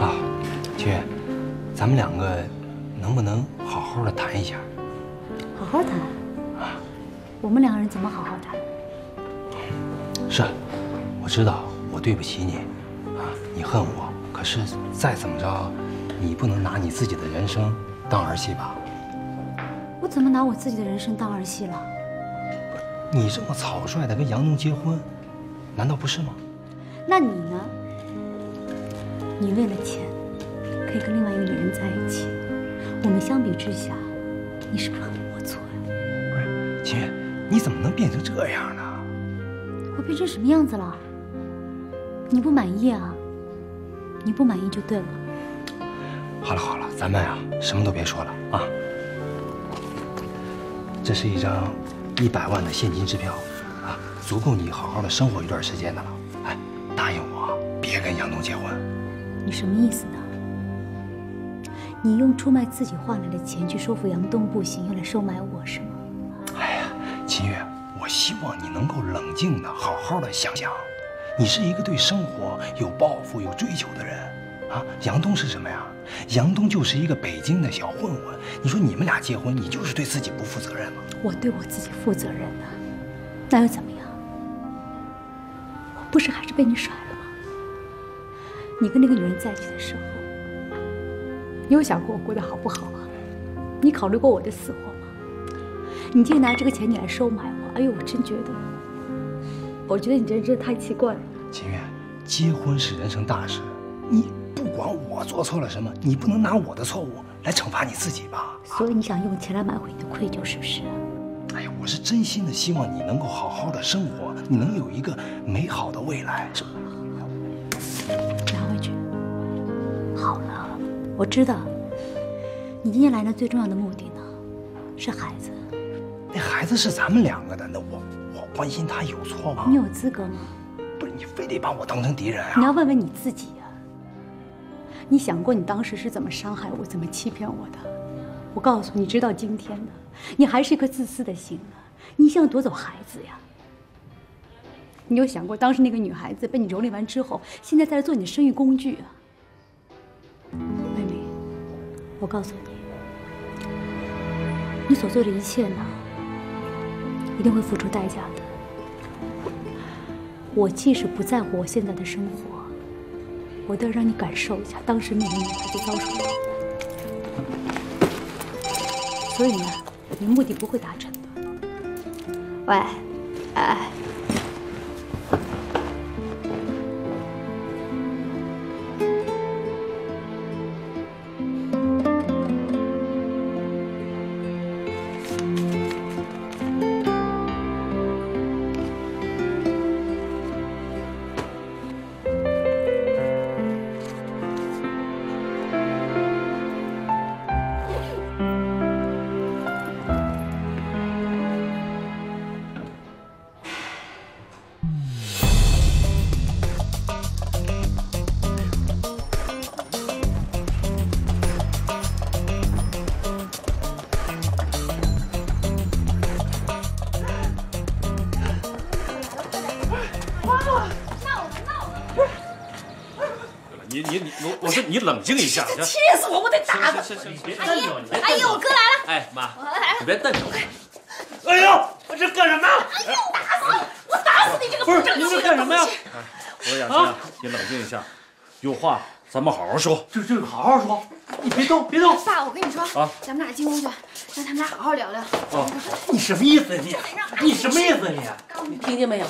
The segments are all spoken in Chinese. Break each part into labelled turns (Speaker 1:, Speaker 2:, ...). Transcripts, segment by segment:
Speaker 1: 啊，秦月，咱们两个能不能好好的谈一下？
Speaker 2: 好好谈。啊我们两个人怎么好好谈？
Speaker 1: 是，我知道我对不起你，啊，你恨我。可是再怎么着，你不能拿你自己的人生当儿戏吧？
Speaker 2: 我怎么拿我自己的人生当儿戏了？
Speaker 1: 你这么草率的跟杨东结婚，难道不是吗？
Speaker 2: 那你呢？你为了钱可以跟另外一个女人在一起，我们相比之下，你是不是很龌龊呀？
Speaker 1: 不是，秦月，你怎么能变成这样呢？
Speaker 2: 我变成什么样子了？你不满意啊？你不满意就对了。
Speaker 1: 好了好了，咱们啊，什么都别说了啊。这是一张一百万的现金支票，啊，足够你好好的生活一段时间的了。哎，答应我，别跟杨东结婚。
Speaker 2: 你什么意思呢？你用出卖自己换来的钱去说服杨东不行，用来收买我是吗？
Speaker 1: 哎呀，秦月，我希望你能够冷静的好好的想想，你是一个对生活有抱负、有追求的人，啊，杨东是什么呀？杨东就是一个北京的小混混。你说你们俩结婚，你就是对自己不负责任吗？
Speaker 2: 我对我自己负责任呢，那又怎么样？我不是还是被你甩了吗？你跟那个女人在一起的时候，你有想过我过得好不好啊？你考虑过我的死活吗？你竟然拿这个钱你来收买我，哎呦，我真觉得，我觉得你这人真的太奇怪了。
Speaker 1: 秦月，结婚是人生大事，你不管我做错了什么，你不能拿我的错误来惩罚你自己吧？
Speaker 2: 所以你想用钱来买回你的愧疚，是不是？
Speaker 1: 哎呀，我是真心的希望你能够好好的生活，你能有一个美好的未来。是
Speaker 2: 拿回去。好了，我知道，你今天来呢最重要的目的呢，是孩子。
Speaker 1: 那孩子是咱们两个的，那我我关心他有错吗？
Speaker 2: 你有资格吗？
Speaker 1: 不是，你非得把我当成敌人啊？
Speaker 2: 你要问问你自己呀。你想过你当时是怎么伤害我、怎么欺骗我的？我告诉你，直到今天呢，你还是一颗自私的心啊！你想夺走孩子呀？你有想过当时那个女孩子被你蹂躏完之后，现在在这做你的生育工具啊？我告诉你，你所做的一切呢，一定会付出代价的。我即使不在乎我现在的生活，我都要让你感受一下当时那个女孩子遭受的。所以呢，你目的不会达成的。喂，哎。
Speaker 3: 静一下，
Speaker 4: 气死我！我得打他！
Speaker 3: 行行行，别
Speaker 4: 阿姨
Speaker 3: 瞪着我，你别，
Speaker 4: 阿姨，我哥来了。
Speaker 3: 哎妈，
Speaker 4: 我来了
Speaker 3: 你别瞪着我。哎呦，我这干什么？
Speaker 4: 哎呦，打死我！打死你这个
Speaker 3: 不是
Speaker 4: 正
Speaker 3: 你这
Speaker 4: 气的
Speaker 3: 干什么呀！我说雅琴，你冷静一下，有话咱们好好说。
Speaker 5: 就这个好好说，你别动，别动。
Speaker 4: 爸，我跟你说，
Speaker 3: 啊
Speaker 4: 咱们俩进屋去，让他们俩好好聊聊。
Speaker 3: 啊，
Speaker 5: 你什么意思你？你什么意思你？
Speaker 6: 你听见没有？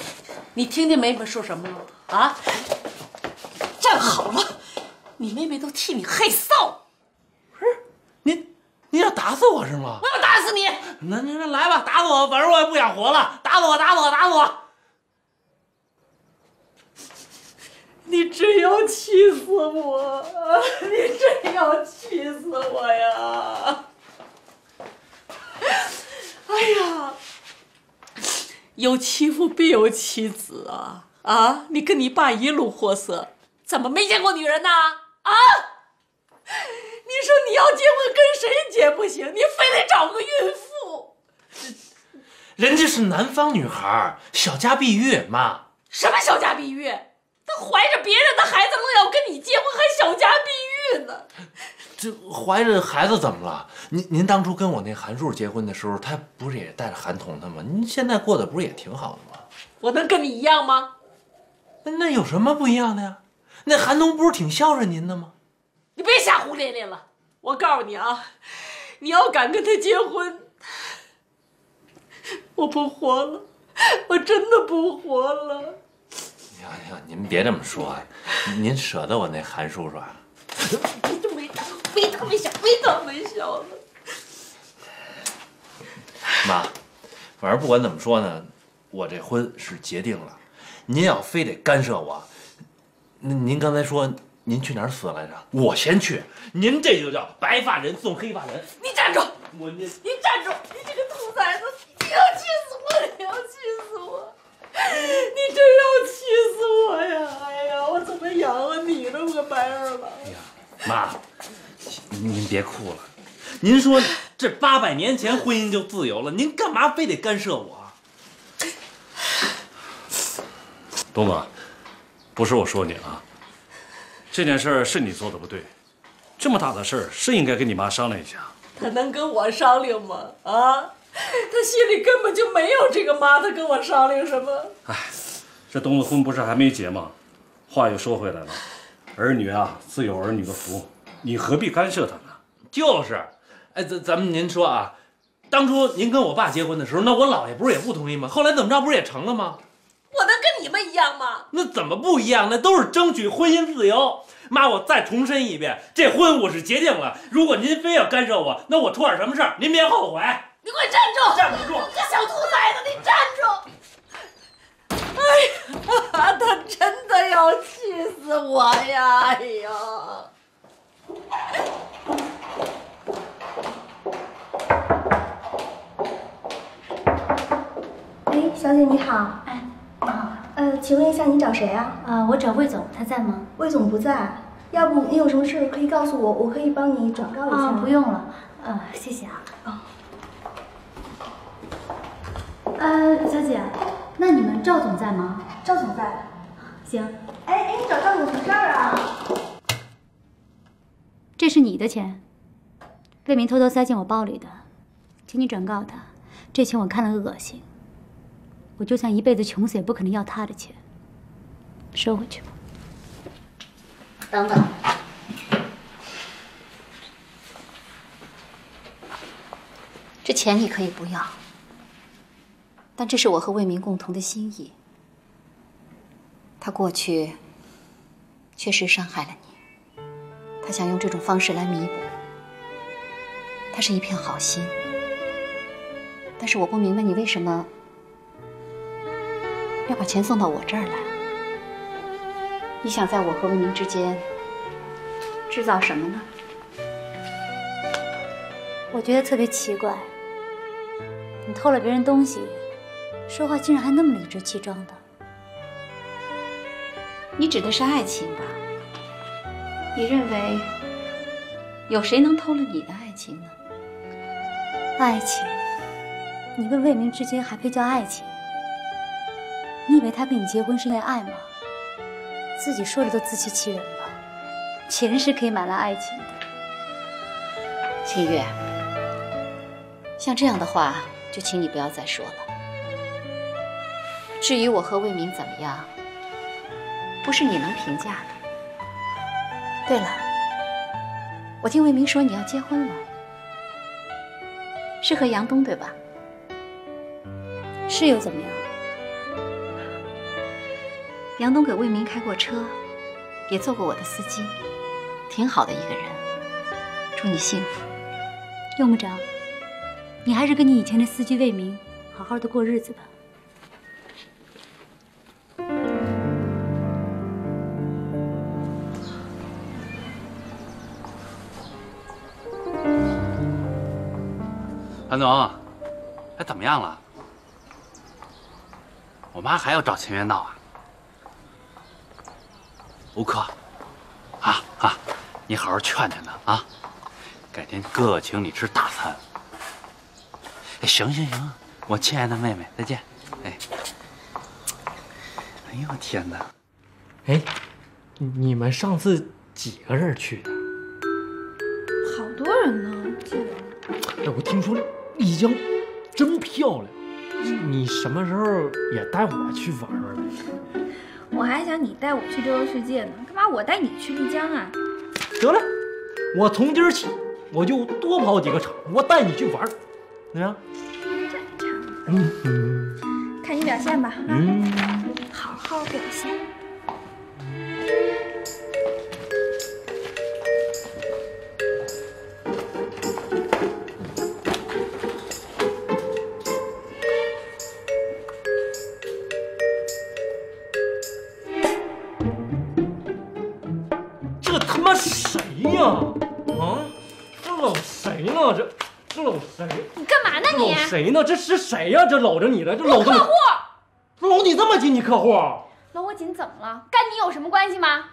Speaker 6: 你听见没？你们说什么了？啊！站好了，你妹妹都替你害臊，不是
Speaker 5: 你你要打死我是吗？
Speaker 6: 我要打死你！
Speaker 5: 那那那来吧，打死我，反正我也不想活了，打死我，打死我，打死我！
Speaker 6: 你真要气死我！你真要气死我呀！哎呀，有其父必有其子啊！啊，你跟你爸一路货色，怎么没见过女人呐？啊！你说你要结婚跟谁结不行？你非得找个孕妇？
Speaker 5: 人家是南方女孩，小家碧玉妈。
Speaker 6: 什么小家碧玉？她怀着别人的孩子，愣要跟你结婚，还小家碧玉呢
Speaker 7: 这怀着孩子怎么了？您您当初跟我那韩叔结婚的时候，他不是也带着韩童的吗？您现在过得不是也挺好的吗？
Speaker 6: 我能跟你一样吗？
Speaker 7: 那那有什么不一样的呀？那韩东不是挺孝顺您的吗？
Speaker 6: 你别瞎胡咧咧了！我告诉你啊，你要敢跟他结婚，我不活了，我真的不活了。
Speaker 7: 呀呀，您别这么说，您舍得我那韩叔叔啊？
Speaker 6: 你就没没大没小，没大没小的。
Speaker 7: 妈，反正不管怎么说呢，我这婚是结定了。您要非得干涉我，那您刚才说您去哪儿死来着？我先去。您这就叫白发人送黑发人。
Speaker 6: 你站住！
Speaker 7: 我你
Speaker 6: 你站住！你这个兔崽子！你要气死我！你要气死我！你真要气死我呀！哎呀，我怎么养了你这么个白二郎？
Speaker 3: 妈，您您别哭了。您说这八百年前婚姻就自由了，您干嘛非得干涉我？东子，不是我说你啊，这件事儿是你做的不对，这么大的事儿是应该跟你妈商量一下。
Speaker 6: 他能跟我商量吗？啊，他心里根本就没有这个妈，他跟我商量什么？
Speaker 3: 哎这东子婚不是还没结吗？话又说回来了，儿女啊自有儿女的福，你何必干涉他呢？
Speaker 7: 就是，哎，咱咱们您说啊，当初您跟我爸结婚的时候，那我姥爷不是也不同意吗？后来怎么着，不是也成了吗？
Speaker 6: 我能跟你们一样吗？
Speaker 7: 那怎么不一样？那都是争取婚姻自由。妈，我再重申一遍，这婚我是结定了。如果您非要干涉我，那我出点什么事儿，您别后悔。
Speaker 6: 你给我站住！
Speaker 7: 站不住
Speaker 6: 你个小兔崽子，你站住！哎呀，他真的要气死我呀！哎呀！
Speaker 8: 哎，小姐你好。
Speaker 2: 哎，你好，
Speaker 8: 呃，请问一下，你找谁啊？
Speaker 2: 啊，我找魏总，他在吗？
Speaker 8: 魏总不在，要不你有什么事可以告诉我，我可以帮你转告一下。
Speaker 2: 啊，不。用了，呃，谢谢啊。
Speaker 8: 哦。
Speaker 2: 呃，小姐，那你们赵总在吗？
Speaker 8: 赵总在。
Speaker 2: 行，
Speaker 8: 哎哎，你找赵总什么事儿啊？
Speaker 2: 这是你的钱，魏明偷偷塞进我包里的，请你转告他，这钱我看了恶心，我就算一辈子穷死也不可能要他的钱，收回去吧。
Speaker 6: 等等，
Speaker 9: 这钱你可以不要，但这是我和魏明共同的心意。他过去确实伤害了你，他想用这种方式来弥补。他是一片好心，但是我不明白你为什么要把钱送到我这儿来。你想在我和魏明之间制造什么呢？
Speaker 2: 我觉得特别奇怪，你偷了别人东西，说话竟然还那么理直气壮的。
Speaker 9: 你指的是爱情吧？你认为有谁能偷了你的爱情呢？
Speaker 2: 爱情，你跟魏明之间还配叫爱情？你以为他跟你结婚是因为爱吗？自己说的都自欺欺人了。钱是可以买来爱情的。
Speaker 9: 清月，像这样的话，就请你不要再说了。至于我和魏明怎么样，不是你能评价的。对了，我听魏明说你要结婚了，是和杨东对吧？
Speaker 2: 是又怎么样？
Speaker 9: 杨东给魏明开过车，也做过我的司机，挺好的一个人。祝你幸福。
Speaker 2: 用不着，你还是跟你以前的司机魏明好好的过日子吧。
Speaker 10: 韩总，哎，怎么样了？我妈还要找秦元闹啊？吴克，啊啊，你好好劝劝他啊！改天哥哥请你吃大餐。哎，行行行，我亲爱的妹妹，再见。哎，哎呦天哪！
Speaker 7: 哎，你们上次几个人去的？
Speaker 2: 好多人呢，记得
Speaker 11: 哎，我听说丽江真漂亮，你什么时候也带我去玩玩呗？
Speaker 8: 我还想你带我去周游世界呢，干嘛我带你去丽江啊？
Speaker 11: 得了，我从今儿起我就多跑几个场，我带你去玩，怎么样？嗯嗯
Speaker 8: 看你表现吧，啊，
Speaker 11: 嗯，
Speaker 8: 好好表现。
Speaker 11: 谁呢？这是谁呀？这搂着你的，这搂着
Speaker 8: 客户，
Speaker 11: 搂你这么紧，你客户？
Speaker 8: 搂我紧怎么了？跟你有什么关系吗？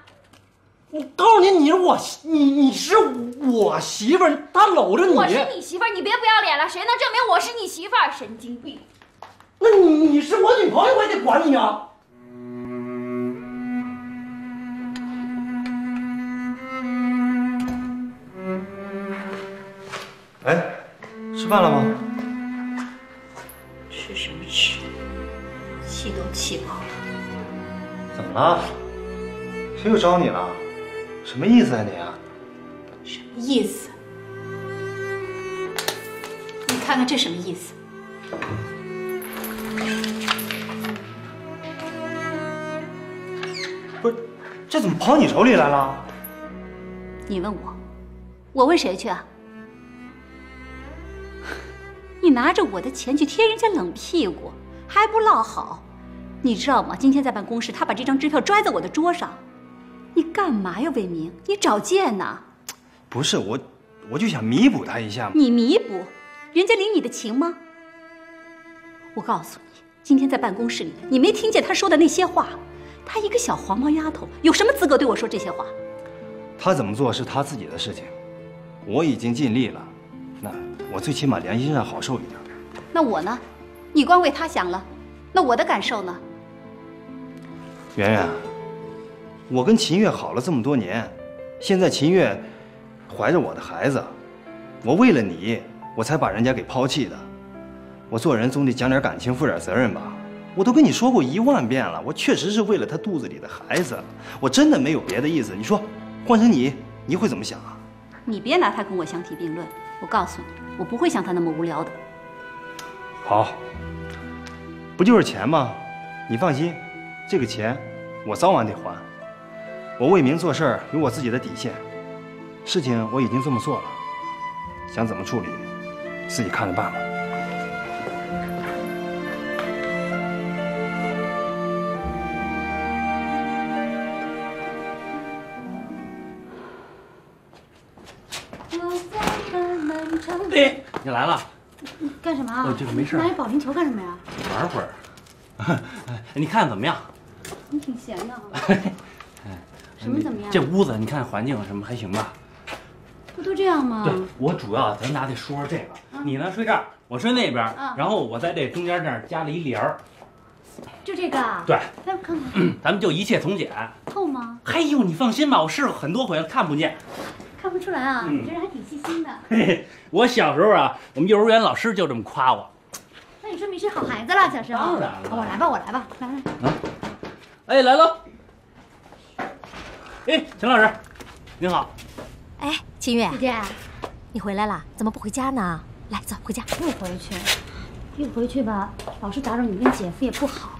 Speaker 11: 我告诉你，你是我媳你你是我媳妇儿，他搂着你，
Speaker 8: 我是你媳妇儿，你别不要脸了！谁能证明我是你媳妇儿？神经病！
Speaker 11: 那你你是我女朋友，我也得管你啊。
Speaker 12: 哎，吃饭了吗？
Speaker 9: 气饱了。
Speaker 12: 怎么了？谁又招你了？什么意思啊你啊？
Speaker 9: 什么意思？你看看这什么意思？
Speaker 12: 不是，这怎么跑你手里来了？
Speaker 9: 你问我，我问谁去啊？你拿着我的钱去贴人家冷屁股，还不落好？你知道吗？今天在办公室，他把这张支票拽在我的桌上。你干嘛呀，魏明？你找见呢？
Speaker 12: 不是我，我就想弥补他一下嘛。
Speaker 9: 你弥补，人家领你的情吗？我告诉你，今天在办公室里，你没听见他说的那些话？他一个小黄毛丫头，有什么资格对我说这些话？
Speaker 12: 他怎么做是他自己的事情，我已经尽力了。那我最起码良心上好受一点。
Speaker 9: 那我呢？你光为他想了，那我的感受呢？
Speaker 12: 圆圆，我跟秦月好了这么多年，现在秦月怀着我的孩子，我为了你，我才把人家给抛弃的。我做人总得讲点感情，负点责任吧。我都跟你说过一万遍了，我确实是为了她肚子里的孩子，我真的没有别的意思。你说，换成你，你会怎么想啊？
Speaker 9: 你别拿他跟我相提并论。我告诉你，我不会像他那么无聊的。
Speaker 12: 好，不就是钱吗？你放心，这个钱我早晚得还。我为民做事儿有我自己的底线，事情我已经这么做了，想怎么处理，自己看着办吧。
Speaker 7: 哎，你来了，
Speaker 2: 干什么啊？
Speaker 7: 哦这个没事儿
Speaker 2: 拿一保龄球干什么呀？
Speaker 7: 玩会儿。你看怎么样？
Speaker 2: 你挺闲的啊。什么怎么样？
Speaker 7: 这屋子你看环境什么还行吧？
Speaker 2: 不都这样吗？
Speaker 7: 对，我主要咱俩得说说这个。你呢睡这儿，我睡那边
Speaker 2: 嗯，
Speaker 7: 然后我在这中间这儿加了一帘儿。
Speaker 2: 就这个啊？
Speaker 7: 对，
Speaker 2: 来我看看，
Speaker 7: 咱们就一切从简。
Speaker 2: 透吗？
Speaker 7: 嘿呦，你放心吧，我试过很多回了，看不见。
Speaker 2: 看不出来啊，
Speaker 7: 嗯
Speaker 2: 你这人还挺细心的。
Speaker 7: 嘿嘿，我小时候啊，我们幼儿园老师就这么夸我。
Speaker 2: 那你说明是好孩子了，小时候。
Speaker 7: 当然了
Speaker 2: 我来吧，我来吧，来来。
Speaker 7: 哎，来了！哎，秦老师，您好。
Speaker 13: 哎，秦月，
Speaker 2: 姐姐，
Speaker 13: 你回来了，怎么不回家呢？来，走，回家。
Speaker 2: 不回去，一回去吧，老是打扰你跟姐夫也不好。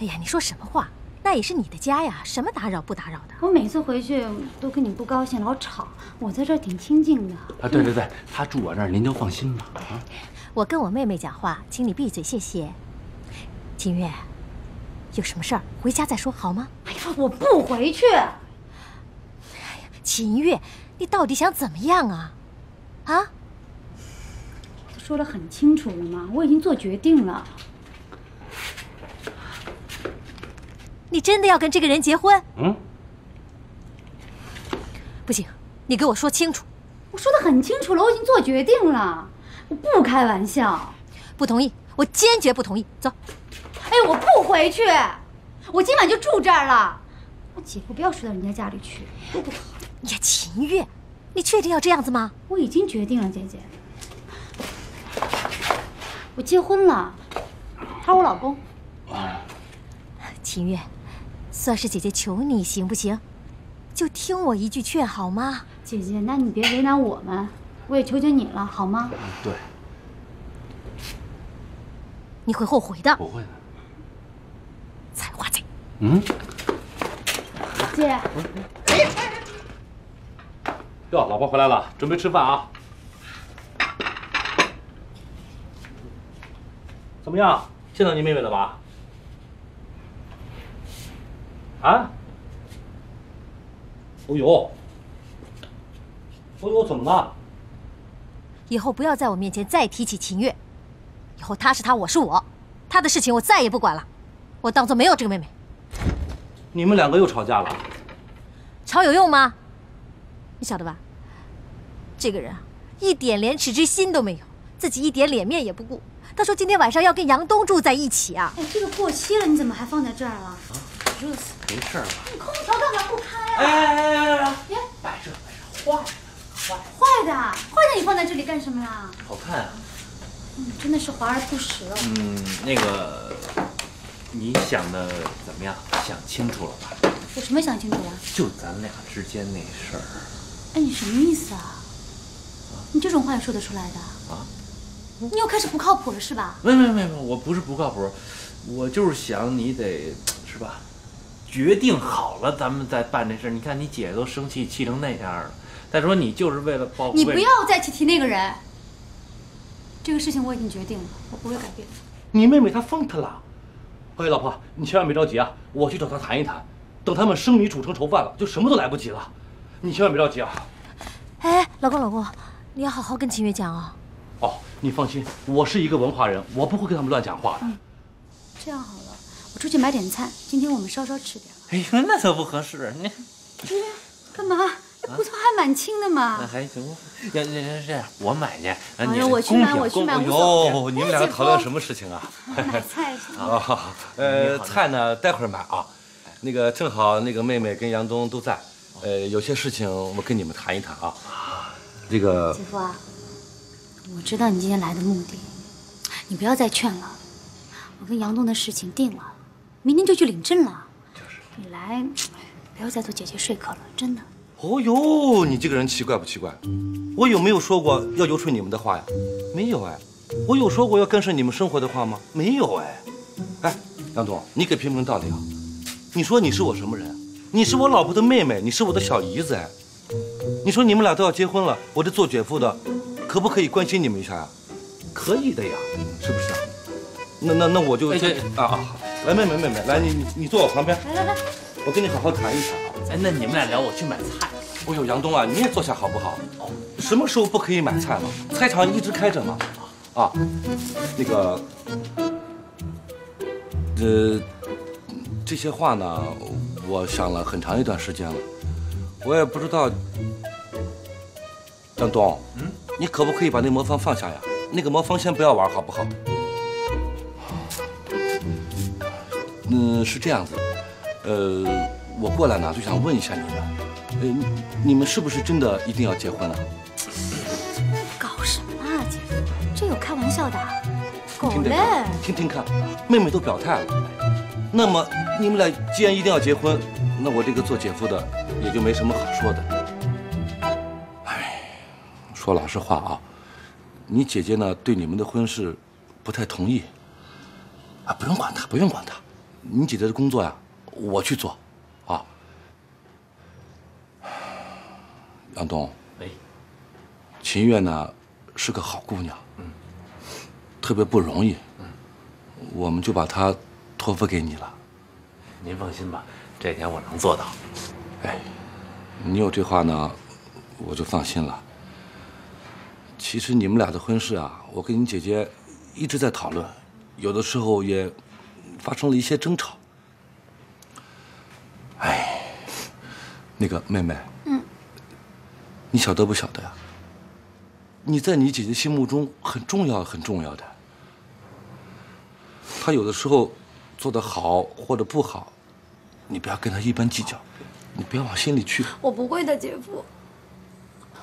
Speaker 13: 哎呀，你说什么话？那也是你的家呀，什么打扰不打扰的？
Speaker 2: 我每次回去都跟你不高兴，老吵。我在这儿挺清静的。
Speaker 7: 啊，对对对，他住我这儿，您就放心吧。啊，
Speaker 13: 我跟我妹妹讲话，请你闭嘴，谢谢。秦月，有什么事儿回家再说好吗？
Speaker 2: 哎呀，我不回去。
Speaker 13: 哎呀秦月，你到底想怎么样啊？啊？
Speaker 2: 说的很清楚了吗，我已经做决定了。
Speaker 13: 你真的要跟这个人结婚？
Speaker 7: 嗯，
Speaker 13: 不行，你给我说清楚。
Speaker 2: 我说的很清楚了，我已经做决定了，我不开玩笑。
Speaker 13: 不同意，我坚决不同意。走。
Speaker 2: 哎，我不回去，我今晚就住这儿了。我姐夫不要睡到人家家里去，多不好。
Speaker 13: 呀，秦月，你确定要这样子吗？
Speaker 2: 我已经决定了，姐姐，我结婚了，他是我老公。
Speaker 13: 秦月，算是姐姐求你，行不行？就听我一句劝好吗？
Speaker 2: 姐姐，那你别为难我们，我也求求你了，好吗？
Speaker 7: 对，
Speaker 13: 你会后悔的。
Speaker 7: 不会的。
Speaker 13: 采花贼。
Speaker 7: 嗯。
Speaker 2: 姐。
Speaker 14: 哟，老婆回来了，准备吃饭啊。怎么样，见到你妹妹了吧？啊？哦呦，哦呦，怎么了？
Speaker 13: 以后不要在我面前再提起秦月，以后他是他，我是我，他的事情我再也不管了，我当做没有这个妹妹。
Speaker 14: 你们两个又吵架了？
Speaker 13: 吵有用吗？你晓得吧？这个人啊，一点廉耻之心都没有，自己一点脸面也不顾。他说今天晚上要跟杨东住在一起啊！
Speaker 2: 哎，这个过期了，你怎么还放在这儿了？热死！
Speaker 7: 没事吧？
Speaker 2: 你空调干嘛不开啊？
Speaker 7: 哎哎哎哎！
Speaker 2: 耶，
Speaker 7: 摆这摆这，坏坏
Speaker 2: 坏的，坏的，你放在这里干什么啦？
Speaker 7: 好看啊！
Speaker 2: 嗯，真的是华而不实哦。
Speaker 7: 嗯，那个，你想的怎么样？想清楚了吧？
Speaker 2: 我什么想清楚了？
Speaker 7: 就咱俩之间那事儿。
Speaker 2: 哎，你什么意思啊？你这种话也说得出来的？
Speaker 7: 啊？
Speaker 2: 你又开始不靠谱了是吧？
Speaker 7: 没没没没，我不是不靠谱，我就是想你得是吧？决定好了，咱们再办这事儿。你看你姐都生气，气成那样了。再说你就是为了报复。
Speaker 2: 你不要再去提那个人。这个事情我已经决定了，我不会改变。
Speaker 14: 你妹妹她疯她了。哎，老婆，你千万别着急啊，我去找他谈一谈。等他们生米煮成熟饭了，就什么都来不及了。你千万别着急啊。
Speaker 13: 哎，老公老公，你要好好跟秦月讲啊。
Speaker 14: 哦，你放心，我是一个文化人，我不会跟他们乱讲话的。
Speaker 2: 嗯，这样好了，我出去买点菜，今天我们稍稍吃点。
Speaker 7: 哎呦，那可不合适，你。
Speaker 2: 秦月，干嘛？那骨头还蛮轻的嘛。
Speaker 7: 那还行吧。要那那这样，我买去。
Speaker 2: 哎呀，我去买，我去买。
Speaker 3: 哟，你们两个讨论什么事情啊？
Speaker 2: 买菜。
Speaker 3: 啊，呃，菜呢，待会儿买啊。那个正好那个妹妹跟杨东都在，呃，有些事情我跟你们谈一谈啊。这个
Speaker 2: 姐夫啊，我知道你今天来的目的，你不要再劝了。我跟杨东的事情定了，明天就去领证了。就是。你来，不要再做姐姐说客了，真的。
Speaker 3: 哦呦，你这个人奇怪不奇怪？我有没有说过要游说你们的话呀？没有哎。我有说过要干涉你们生活的话吗？没有哎。哎，杨总，你给评评道理啊。你说你是我什么人？你是我老婆的妹妹，你是我的小姨子哎。你说你们俩都要结婚了，我这做姐夫的，可不可以关心你们一下呀？可以的呀，是不是啊？那那那我就先啊啊，来妹妹妹妹，来你你你坐我旁边，
Speaker 2: 来来来，
Speaker 3: 我跟你好好谈一谈啊。
Speaker 7: 哎，那你们俩聊，我去买菜。
Speaker 3: 哦呦，杨东啊，你也坐下好不好？哦，什么时候不可以买菜了？菜场一直开着嘛。啊，那个，呃。这些话呢，我想了很长一段时间了，我也不知道。张东，嗯，你可不可以把那魔方放下呀？那个魔方先不要玩，好不好？嗯，是这样子，呃，我过来呢就想问一下你们，呃，你们是不是真的一定要结婚了？
Speaker 2: 搞什么啊，姐夫？这有开玩笑的？狗嘞！
Speaker 3: 听听看，妹妹都表态了，那么。你们俩既然一定要结婚，那我这个做姐夫的也就没什么好说的。哎，说老实话啊，你姐姐呢对你们的婚事不太同意。啊，不用管她，不用管她，你姐姐的工作呀，我去做，啊。杨东，
Speaker 7: 哎，
Speaker 3: 秦月呢是个好姑娘，嗯，特别不容易，嗯，我们就把她托付给你了。
Speaker 7: 您放心吧，这点我能做到。
Speaker 3: 哎，你有这话呢，我就放心了。其实你们俩的婚事啊，我跟你姐姐一直在讨论，有的时候也发生了一些争吵。哎，那个妹妹，嗯，你晓得不晓得呀？你在你姐姐心目中很重要，很重要的。她有的时候做的好或者不好。你不要跟她一般计较，你不要往心里去。
Speaker 15: 我不会的，姐夫。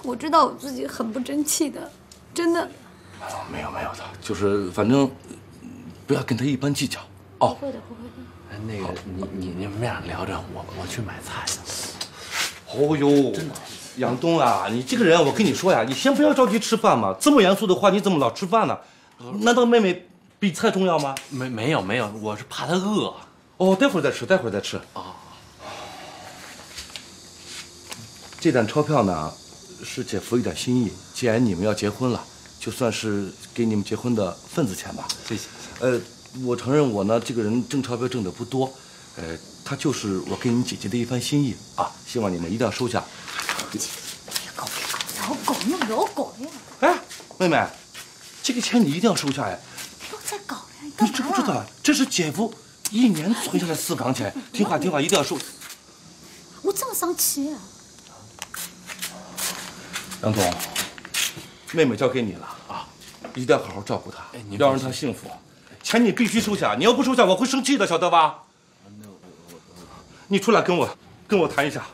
Speaker 8: 我知道我自己很不争气的，真的。
Speaker 3: 没有没有的，就是反正不要跟她一般计较哦。
Speaker 8: 不会的，不会的。
Speaker 5: 哎，那个你你你们俩聊着，我我去买菜去。
Speaker 3: 哦呦，真的，杨东啊，你这个人，我跟你说呀，你先不要着急吃饭嘛。这么严肃的话，你怎么老吃饭呢？难道妹妹比菜重要吗？
Speaker 5: 没没有没有，我是怕她饿。
Speaker 3: 哦，待会儿再吃，待会儿再吃。
Speaker 5: 啊。
Speaker 3: 这点钞票呢，是姐夫一点心意。既然你们要结婚了，就算是给你们结婚的份子钱吧。
Speaker 5: 谢谢。
Speaker 3: 呃，我承认我呢这个人挣钞票挣的不多，呃，他就是我给你姐姐的一番心意啊，希望你们一定要收下。
Speaker 2: 有狗呀，有狗呀！
Speaker 3: 哎，妹妹，这个钱你一定要收下呀！
Speaker 2: 不要再搞了，你
Speaker 3: 你
Speaker 2: 干嘛
Speaker 3: 知不知道啊？这是姐夫一年存下的私房钱，听话听话，一定要收。
Speaker 2: 我这么生气？
Speaker 3: 杨总，妹妹交给你了啊，一定要好好照顾她，要让她幸福。钱你必须收下，你要不收下我会生气的，晓得吧？你出来跟我跟我谈一下。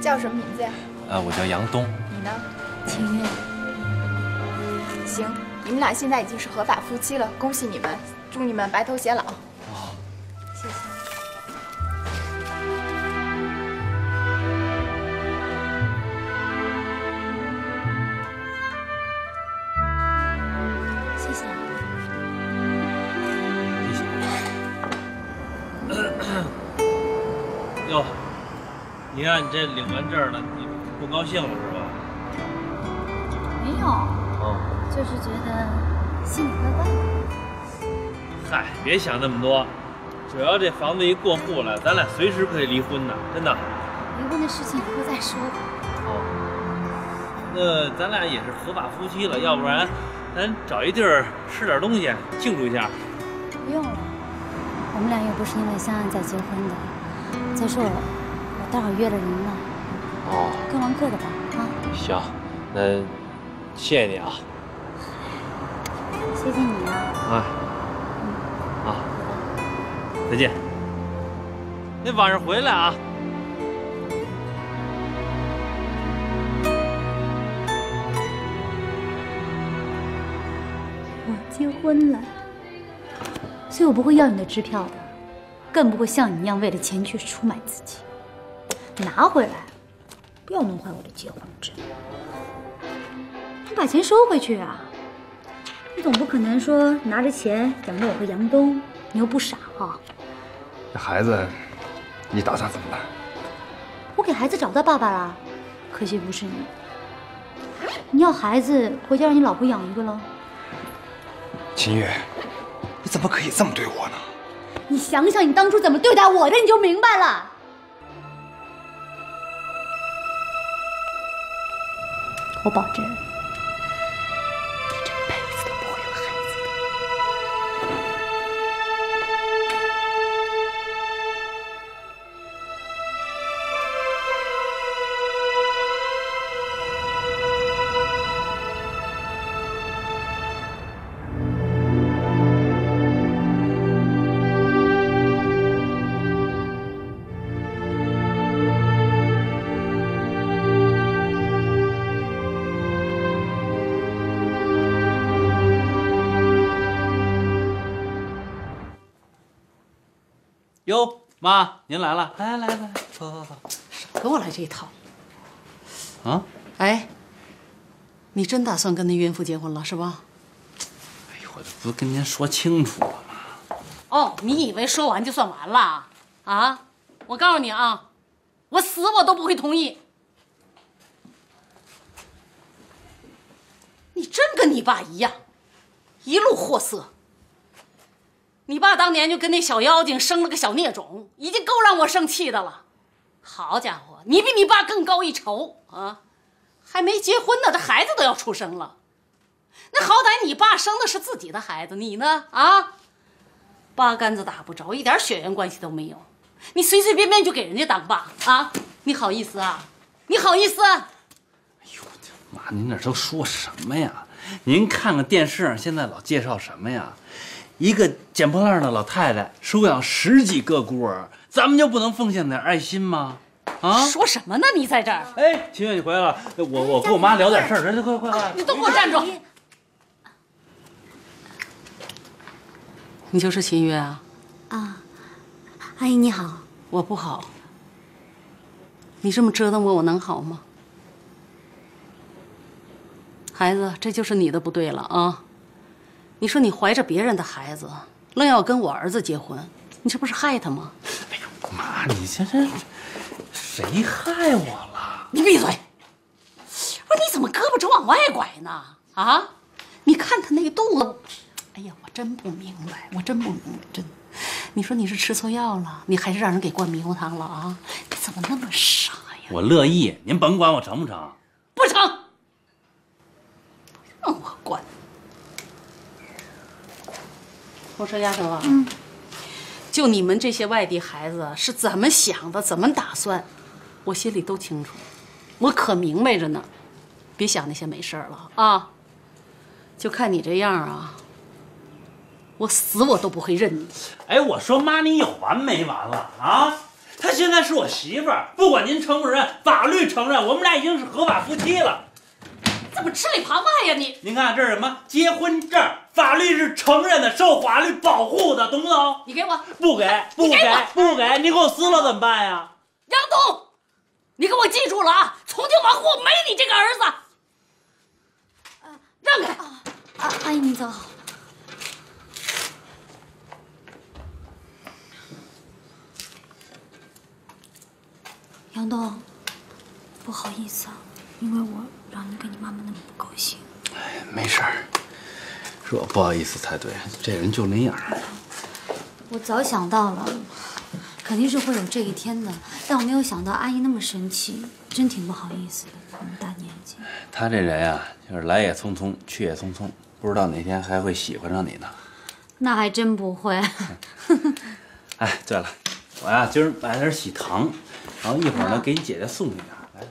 Speaker 16: 叫什么名字呀？
Speaker 5: 呃，我叫杨东。
Speaker 16: 你呢？
Speaker 2: 秦月。
Speaker 16: 行，你们俩现在已经是合法夫妻了，恭喜你们，祝你们白头偕老。
Speaker 17: 你这领完证了，你不高兴了是吧？
Speaker 2: 没有，
Speaker 17: 哦，
Speaker 2: 就是觉得心里怪怪的。
Speaker 17: 嗨，别想那么多，只要这房子一过户了，咱俩随时可以离婚的，真的。
Speaker 2: 离婚的事情以后再说吧。
Speaker 17: 哦，那咱俩也是合法夫妻了，要不然咱找一地儿吃点东西庆祝一下。
Speaker 2: 不用了，我们俩又不是因为相爱才结婚的。再说了，我待会儿约了人了，
Speaker 5: 哦，
Speaker 2: 各忙各的吧，啊。
Speaker 5: 行，那谢谢你啊。
Speaker 2: 谢谢你啊。
Speaker 17: 哎，啊，再见。那晚上回来啊。
Speaker 2: 我结婚了，所以我不会要你的支票的，更不会像你一样为了钱去出卖自己。拿回来，不要弄坏我的结婚证。你把钱收回去啊！你总不可能说拿着钱养着我和杨东，你又不傻哈、
Speaker 1: 这孩子，你打算怎么办？
Speaker 2: 我给孩子找到爸爸了，可惜不是你。你要孩子，回家让你老婆养一个喽。
Speaker 1: 秦月，你怎么可以这么对我呢？
Speaker 2: 你想想你当初怎么对待我的，你就明白了。我保证，
Speaker 7: 妈，您来了，来来来来，坐坐坐。
Speaker 6: 跟我来这一套。
Speaker 7: 啊，
Speaker 6: 哎，你真打算跟那孕妇结婚了是吧？
Speaker 7: 哎呦我这不跟您说清楚了吗？
Speaker 6: 哦，你以为说完就算完了啊？我告诉你啊，我死我都不会同意。你真跟你爸一样，一路货色。你爸当年就跟那小妖精生了个小孽种，已经够让我生气的了。好家伙，你比你爸更高一筹啊！还没结婚呢，这孩子都要出生了。那好歹你爸生的是自己的孩子，你呢？啊，八竿子打不着，一点血缘关系都没有，你随随便便就给人家当爸啊？你好意思啊？你好意思？
Speaker 7: 哎呦，我的妈，您这都说什么呀？您看看电视上现在老介绍什么呀？一个捡破烂的老太太收养十几个孤儿，咱们就不能奉献点爱心吗？啊？
Speaker 6: 说什么呢？你在这儿？
Speaker 7: 哎，秦月，你回来了。我我跟我妈聊点事儿，来快快快！
Speaker 6: 你都给我站住！你就是秦月啊？
Speaker 2: 啊，阿姨你好。
Speaker 6: 我不好。你这么折腾我，我能好吗？孩子，这就是你的不对了啊！你说你怀着别人的孩子，愣要跟我儿子结婚，你这不是害他吗？
Speaker 7: 哎呦妈，你这这谁害我了？
Speaker 6: 你闭嘴！不是你怎么胳膊肘往外拐呢？啊？你看他那个肚子，哎呀，我真不明白，我真不明白，真。你说你是吃错药了，你还是让人给灌迷糊汤了啊？你怎么那么傻呀？
Speaker 7: 我乐意，您甭管我成不成？
Speaker 6: 不成，让我管。我说丫头啊，
Speaker 2: 嗯，
Speaker 6: 就你们这些外地孩子是怎么想的，怎么打算，我心里都清楚，我可明白着呢。别想那些没事儿了啊！就看你这样啊，我死我都不会认你。
Speaker 7: 哎，我说妈，你有完没完了啊？她现在是我媳妇儿，不管您承不承认，法律承认，我们俩已经是合法夫妻了。
Speaker 6: 怎么吃里扒外呀你？
Speaker 7: 您看这是什么结婚证？法律是承认的，受法律保护的，懂不懂？
Speaker 6: 你给我，
Speaker 7: 不给，不给，不给，你给我撕了怎么办呀？
Speaker 6: 杨东，你给我记住了啊！从今往后没你这个儿子。让开！
Speaker 2: 阿阿姨，您走。杨东，不好意思啊，因为我让你跟你妈妈那么不高兴。
Speaker 7: 哎，没事儿，是我不好意思才对，这人就那样。
Speaker 2: 我早想到了，肯定是会有这一天的，但我没有想到阿姨那么生气，真挺不好意思的。那么大年纪，
Speaker 7: 他这人啊，就是来也匆匆，去也匆匆，不知道哪天还会喜欢上你呢。
Speaker 2: 那还真不会。
Speaker 7: 哎，对了，我呀今儿买点喜糖，然后一会儿呢给你姐姐送去点。来，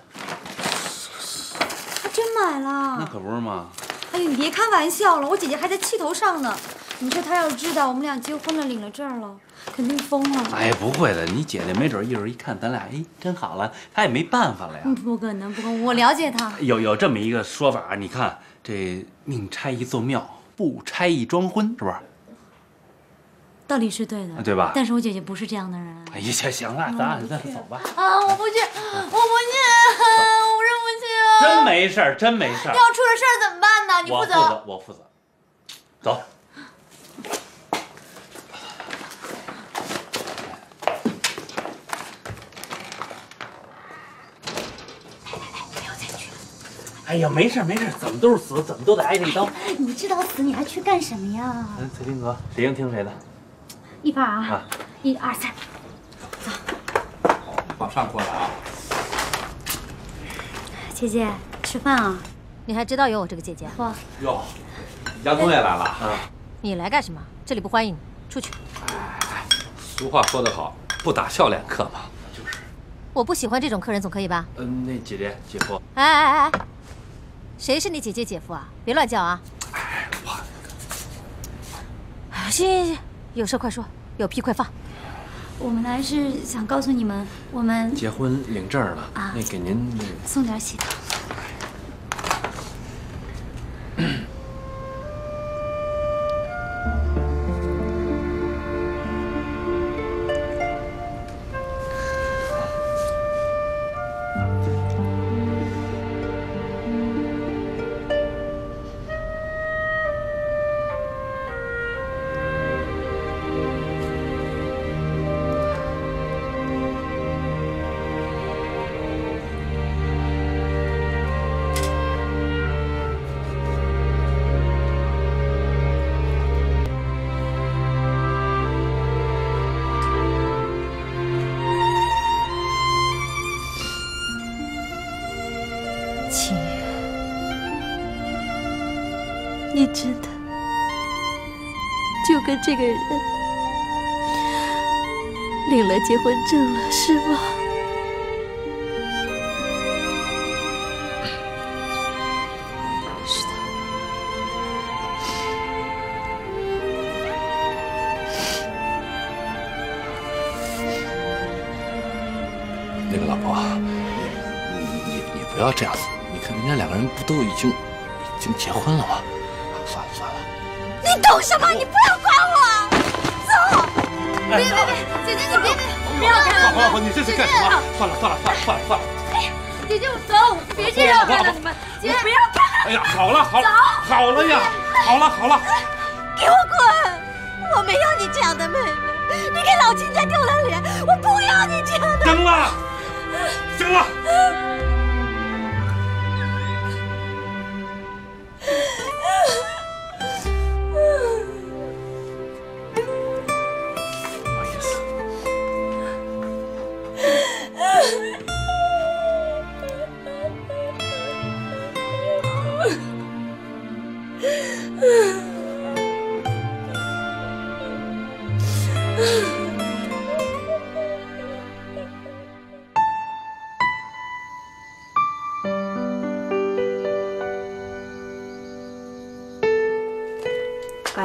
Speaker 2: 还真买了？
Speaker 7: 那可不是嘛。
Speaker 2: 哎呦，你别开玩笑了，我姐姐还在气头上呢。你说她要是知道我们俩结婚了，领了证了，肯定疯了。
Speaker 7: 哎，不会的，你姐姐没准一会儿一看咱俩，哎，真好了，她也没办法了呀。
Speaker 2: 不可能，不可能，我了解她。
Speaker 7: 有有这么一个说法，你看这宁拆一座庙，不拆一桩婚，是不是？
Speaker 2: 道理是对的，
Speaker 7: 对吧？
Speaker 2: 但是我姐姐不是这样的人。
Speaker 7: 哎呀，行行了，咱俩咱俩走吧。
Speaker 2: 啊，我不去，我不去，我真
Speaker 7: 没事儿，真没事儿。
Speaker 2: 要出了事儿怎么办呢？你
Speaker 7: 负
Speaker 2: 责，
Speaker 7: 我负责。走。哎呀，没事没事，怎么都是死，怎么都得挨这一刀。
Speaker 2: 你知道死，你还去干什么呀？
Speaker 7: 嗯，崔天阁，谁赢听谁的？
Speaker 2: 一拍啊！
Speaker 7: 啊，
Speaker 2: 一二三，走。
Speaker 18: 马上过来啊！
Speaker 2: 姐姐，吃饭啊？
Speaker 13: 你还知道有我这个姐姐？
Speaker 2: 哇！
Speaker 18: 哟，杨东也来了啊！
Speaker 13: 你来干什么？这里不欢迎你，出去。
Speaker 18: 俗话说得好，不打笑脸客嘛。
Speaker 7: 就是。
Speaker 13: 我不喜欢这种客人，总可以吧？
Speaker 7: 嗯，那姐姐姐夫。
Speaker 13: 哎哎哎哎！谁是你姐姐姐夫啊？别乱叫啊！
Speaker 7: 哎，我。
Speaker 13: 行行行，有事快说，有屁快放。
Speaker 2: 我们来是想告诉你们，我们
Speaker 7: 结婚领证了
Speaker 2: 啊，
Speaker 7: 那给您
Speaker 2: 送点喜糖。
Speaker 13: 这个人领了结婚证了，是吗？
Speaker 6: 是的。
Speaker 3: 那个老婆，你你你不要这样子，你看人家两个人不都已经已经结婚了吗？算了算了，
Speaker 13: 你懂什么？你不好好，你
Speaker 3: 这是干什么？算了算了算了算了算了。
Speaker 13: 姐姐，我走，别这样好了，你们，姐不要看
Speaker 3: 哎呀，好了好了，好了呀，好了好了，
Speaker 13: 给我滚！我没有你这样的妹妹，你给老秦家丢了脸，我不要你这样的。
Speaker 3: 行了，行了。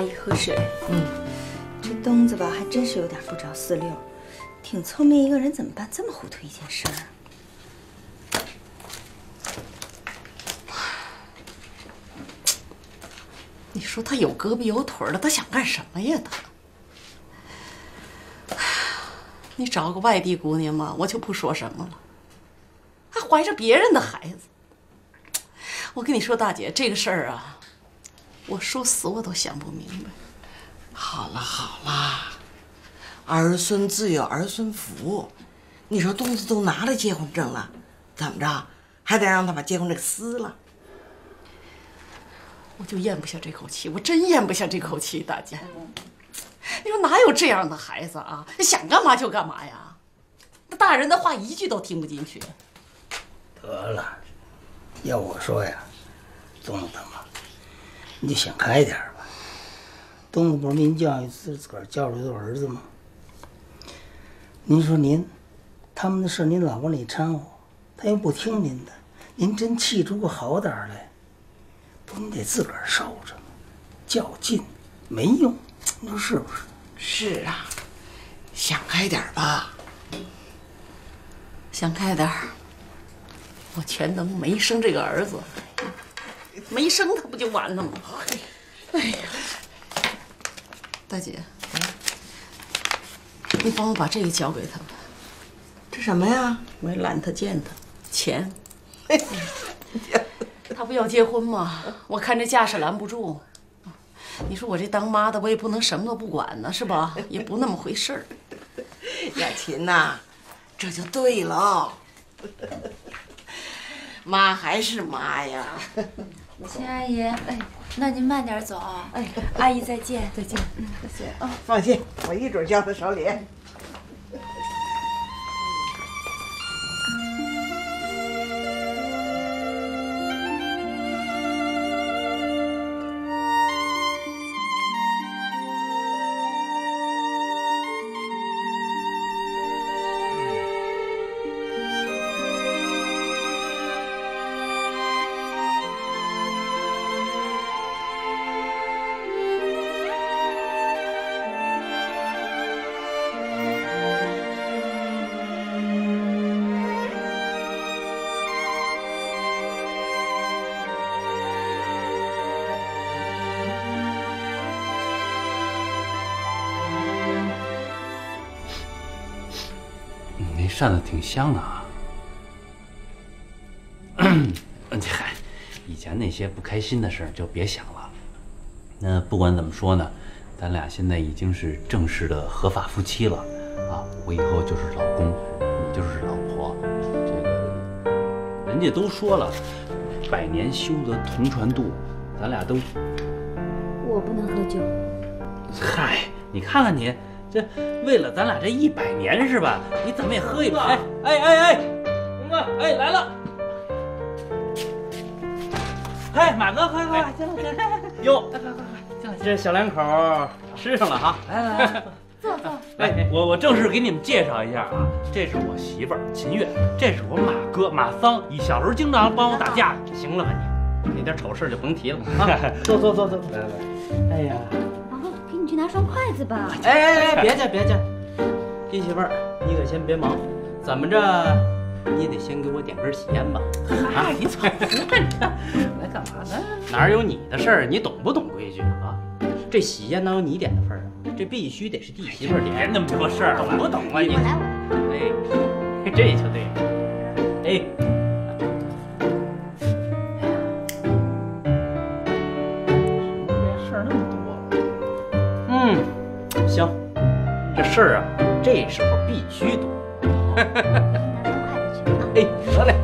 Speaker 19: 阿姨喝水。嗯，这东子吧，还真是有点不着四六，挺聪明一个人，怎么办这么糊涂一件事儿？
Speaker 6: 你说他有胳膊有腿儿的，他想干什么呀？他，你找个外地姑娘嘛，我就不说什么了，还怀着别人的孩子。我跟你说，大姐，这个事儿啊，我说死我都想不明白。
Speaker 20: 好了好了，儿孙自有儿孙福。你说东子都拿了结婚证了，怎么着还得让他把结婚证撕了？
Speaker 6: 我就咽不下这口气，我真咽不下这口气，大姐。你说哪有这样的孩子啊？想干嘛就干嘛呀？那大人的话一句都听不进去。
Speaker 21: 得了，要我说呀，东子嘛，你就想开点吧。东子不是您教育自自个儿教育的儿子吗？您说您，他们的事您老往里掺和，他又不听您的，您真气出个好歹儿来，不，你得自个儿受着？较劲没用，你说是不是？
Speaker 20: 是啊，想开点吧。
Speaker 6: 想开点儿，我全能没生这个儿子，没生他不就完了吗？哎呀，大姐，你帮我把这个交给他吧。
Speaker 20: 这什么呀？
Speaker 6: 我也懒得见他，钱。他不要结婚吗？我看这架势拦不住。你说我这当妈的，我也不能什么都不管呢，是吧？也不那么回事儿。
Speaker 20: 雅琴呐，这就对了。妈还是妈呀。
Speaker 8: 秦阿姨，哎，那您慢点走啊。哎，阿姨再见。再见。嗯，再见啊。
Speaker 20: 放心，我一准交他手里。
Speaker 7: 那扇子挺香的啊。嗯，嗨，以前那些不开心的事儿就别想了。那不管怎么说呢，咱俩现在已经是正式的合法夫妻了啊！我以后就是老公，你就是老婆。这个人家都说了，百年修得同船渡，咱俩都
Speaker 2: 我不能喝酒。
Speaker 7: 嗨，你看看你，这为了咱俩这一百年是吧？你怎么也喝一杯？哎哎哎哎，东哥，哎来了！哎，马哥，快快，进来进来。
Speaker 17: 哟，快快快进来这小两口吃上了哈！
Speaker 2: 来来来，坐坐。
Speaker 17: 哎，
Speaker 7: 我我正式给你们介绍一下啊，这是我媳妇儿秦月，这是我马哥马桑，你小时候经常帮我打架。
Speaker 17: 行了吧你，那点丑事就甭提了啊！坐坐坐坐，来来。哎呀，
Speaker 2: 拿双筷子吧。
Speaker 17: 哎哎哎，别介别介，弟媳妇儿，你可先别忙，怎么着，你得先给我点根喜烟吧。啊，你怎么 来干嘛呢？哪有你的事儿？你懂不懂规矩啊？这喜烟哪有你点的份儿啊？这必须得是弟媳妇儿点。
Speaker 7: 别那么多事儿
Speaker 17: 懂不懂啊你？
Speaker 2: 我来我
Speaker 17: 哎，这就对了。哎。事儿啊，这时候必须多。哎，得嘞。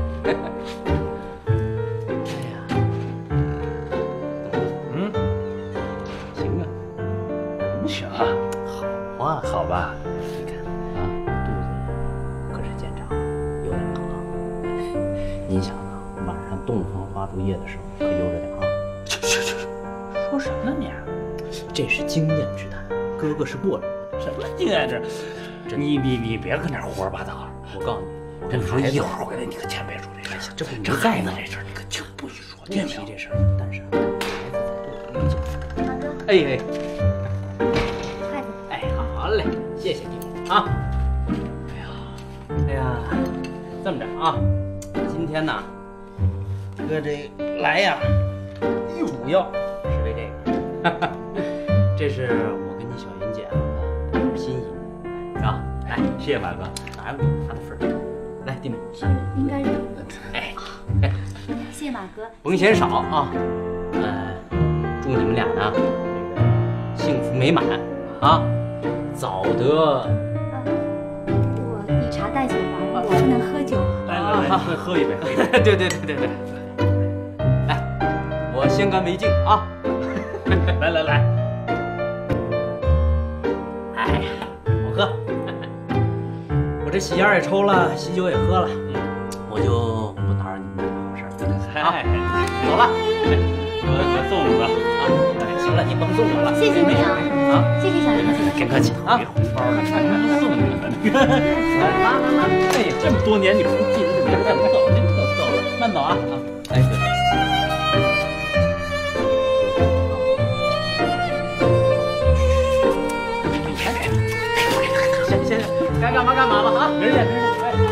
Speaker 17: 人，什么经验之？你你你别跟那胡说八道了。我告诉你，我跟你说，一会儿回来你可千别说这事。这不这孩子这事儿，你可就不许说，别提这事
Speaker 2: 喝
Speaker 17: 喝一杯。对对对对对。来，我先干为敬啊！来来来，哎，好喝。我这喜烟也抽了，喜酒也喝了，我就不打扰你们好事儿啊。走了，我我送你吧啊！行了，你甭送我了，
Speaker 2: 谢谢你啊
Speaker 17: 啊！
Speaker 2: 谢谢小云姐。
Speaker 17: 别客气啊！别红包了，看看送你了。来来来来，哎呀，这么多年你不记这名儿，走了走了，慢走啊！哎对。行行，该干嘛干嘛吧啊！明儿见，明儿见。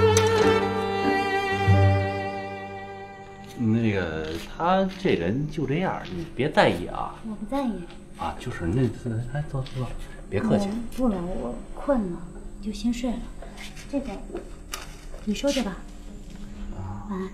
Speaker 7: 那个他这人就这样，你别在意啊
Speaker 2: 我不在意。
Speaker 7: 啊！就是那次，哎，坐坐坐，别客气。
Speaker 2: 不了，我困了，你就先睡了。这个你收着吧。好吧。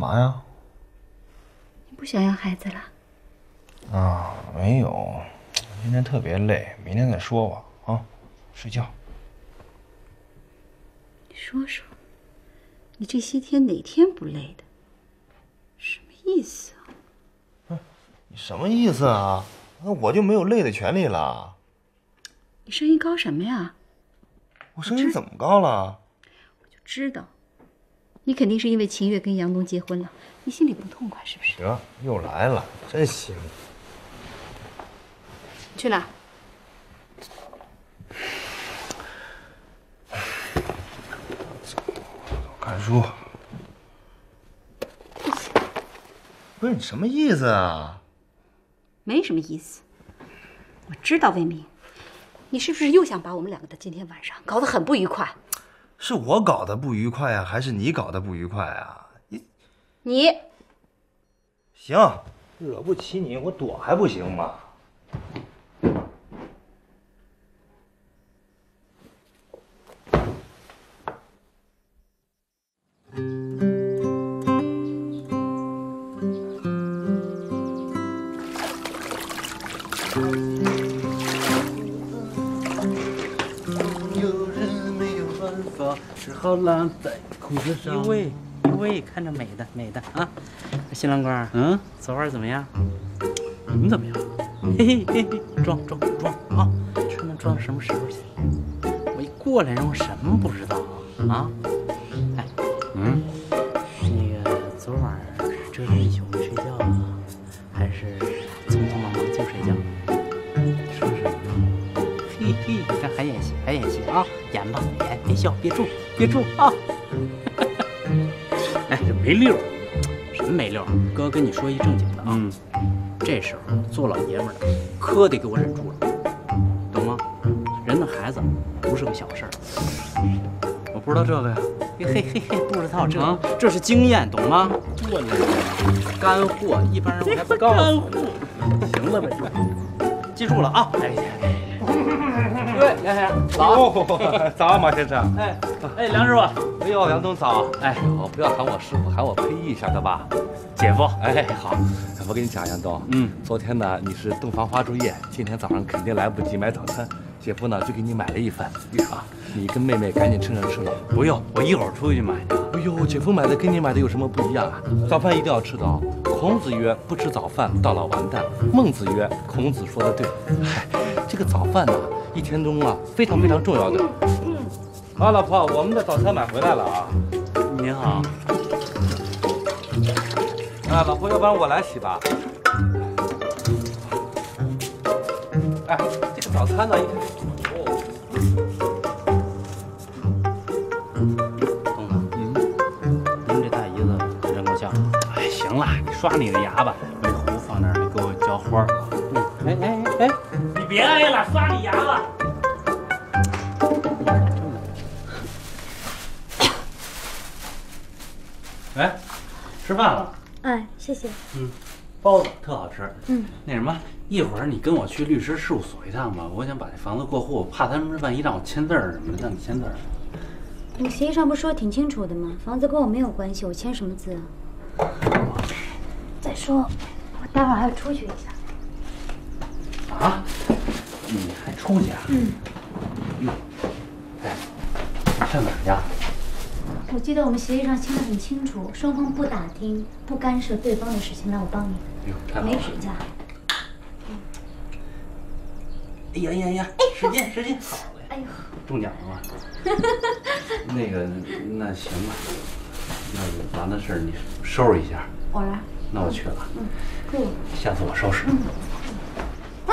Speaker 12: 嘛呀？
Speaker 9: 你不想要孩子了？
Speaker 12: 啊，没有，今天特别累，明天再说吧。啊，睡觉。
Speaker 2: 你说说，你这些天哪天不累的？什么意思啊？
Speaker 12: 你什么意思啊？那我就没有累的权利了？
Speaker 2: 你声音高什么呀？
Speaker 12: 我声音怎么高了？
Speaker 2: 我就知道，你肯定是因为秦月跟杨东结婚了，你心里不痛快是不是？
Speaker 12: 得，又来了，真行。
Speaker 2: 去哪？
Speaker 12: 看书。不是你什么意思啊？
Speaker 2: 没什么意思。我知道魏明，你是不是又想把我们两个的今天晚上搞得很不愉快？
Speaker 12: 是我搞得不愉快啊，还是你搞得不愉快啊？你
Speaker 2: 你
Speaker 12: 行，惹不起你，我躲还不行吗？
Speaker 7: 在裤子上。
Speaker 17: 呦喂，看着美的美的啊！新郎官，嗯，昨晚怎么样？你们怎么样？嘿嘿嘿嘿，装装装啊！看能装到什么时候去？我一过来人，我什么不知道啊？啊哎，嗯，那个昨晚这是一宿没睡觉啊，还是匆匆忙忙就睡觉？说什么呢？嘿嘿，你看还演戏，还演戏啊！演吧，演，别笑，别住，别住啊！没溜儿，什么没溜儿？哥跟你说一正经的啊，这时候做老爷们儿的可得给我忍住了，懂吗？人的孩子不是个小事儿。
Speaker 7: 我不知道这个呀。
Speaker 17: 嘿嘿嘿嘿，不知道这个，这是经验，懂吗？多了，干货，一般人我还不告诉你。行了吧，记住了啊！哎呀，各位梁先生早，
Speaker 3: 早啊，马先生。
Speaker 17: 哎哎，梁师傅，
Speaker 3: 哎呦，杨东嫂。
Speaker 17: 哎，
Speaker 3: 我，不要喊我师傅，喊我裴义，晓得吧？
Speaker 17: 姐夫。
Speaker 3: 哎，好。我跟你讲，杨东，嗯，昨天呢你是洞房花烛夜，今天早上肯定来不及买早餐，姐夫呢就给你买了一份啊，你跟妹妹赶紧趁热吃了。
Speaker 17: 不用，我一会儿出去买的。
Speaker 3: 哎呦，姐夫买的跟你买的有什么不一样啊？早饭一定要吃的哦。孔子曰：“不吃早饭，到老完蛋。”孟子曰：“孔子说的对。”嗨，这个早饭呢，一天中啊非常非常重要的。啊，老婆，我们的早餐买回来了啊。
Speaker 17: 您好。
Speaker 3: 啊，老婆，要不然我来洗吧。哎，这个早餐呢，
Speaker 17: 东子，嗯，您这大姨子真够呛。哎，行了，你刷你的牙吧，把这壶放那儿，你给我浇花。嗯，哎哎哎，你别挨了，刷你牙吧。嗯，包子特好吃。
Speaker 2: 嗯，
Speaker 17: 那什么，一会儿你跟我去律师事务所一趟吧，我想把这房子过户，怕他们万一让我签字儿什么的，让你签字儿。
Speaker 2: 你协议上不说挺清楚的吗？房子跟我没有关系，我签什么字啊？再说，我待会儿还要出去一下。
Speaker 17: 啊？你还出去啊？
Speaker 2: 嗯。
Speaker 17: 嗯。哎，你上哪儿去？
Speaker 2: 我记得我们协议上签的很清楚，双方不打听、不干涉对方的事情。来，我帮你。没指甲。
Speaker 17: 哎呀呀呀！使劲使劲！好嘞。
Speaker 2: 哎呦，
Speaker 17: 中奖了吗？那个，那行吧。那完了事儿你收拾一下。
Speaker 2: 我来。
Speaker 17: 那我去了。
Speaker 2: 嗯，可以。
Speaker 17: 下次我收拾。
Speaker 2: 啊？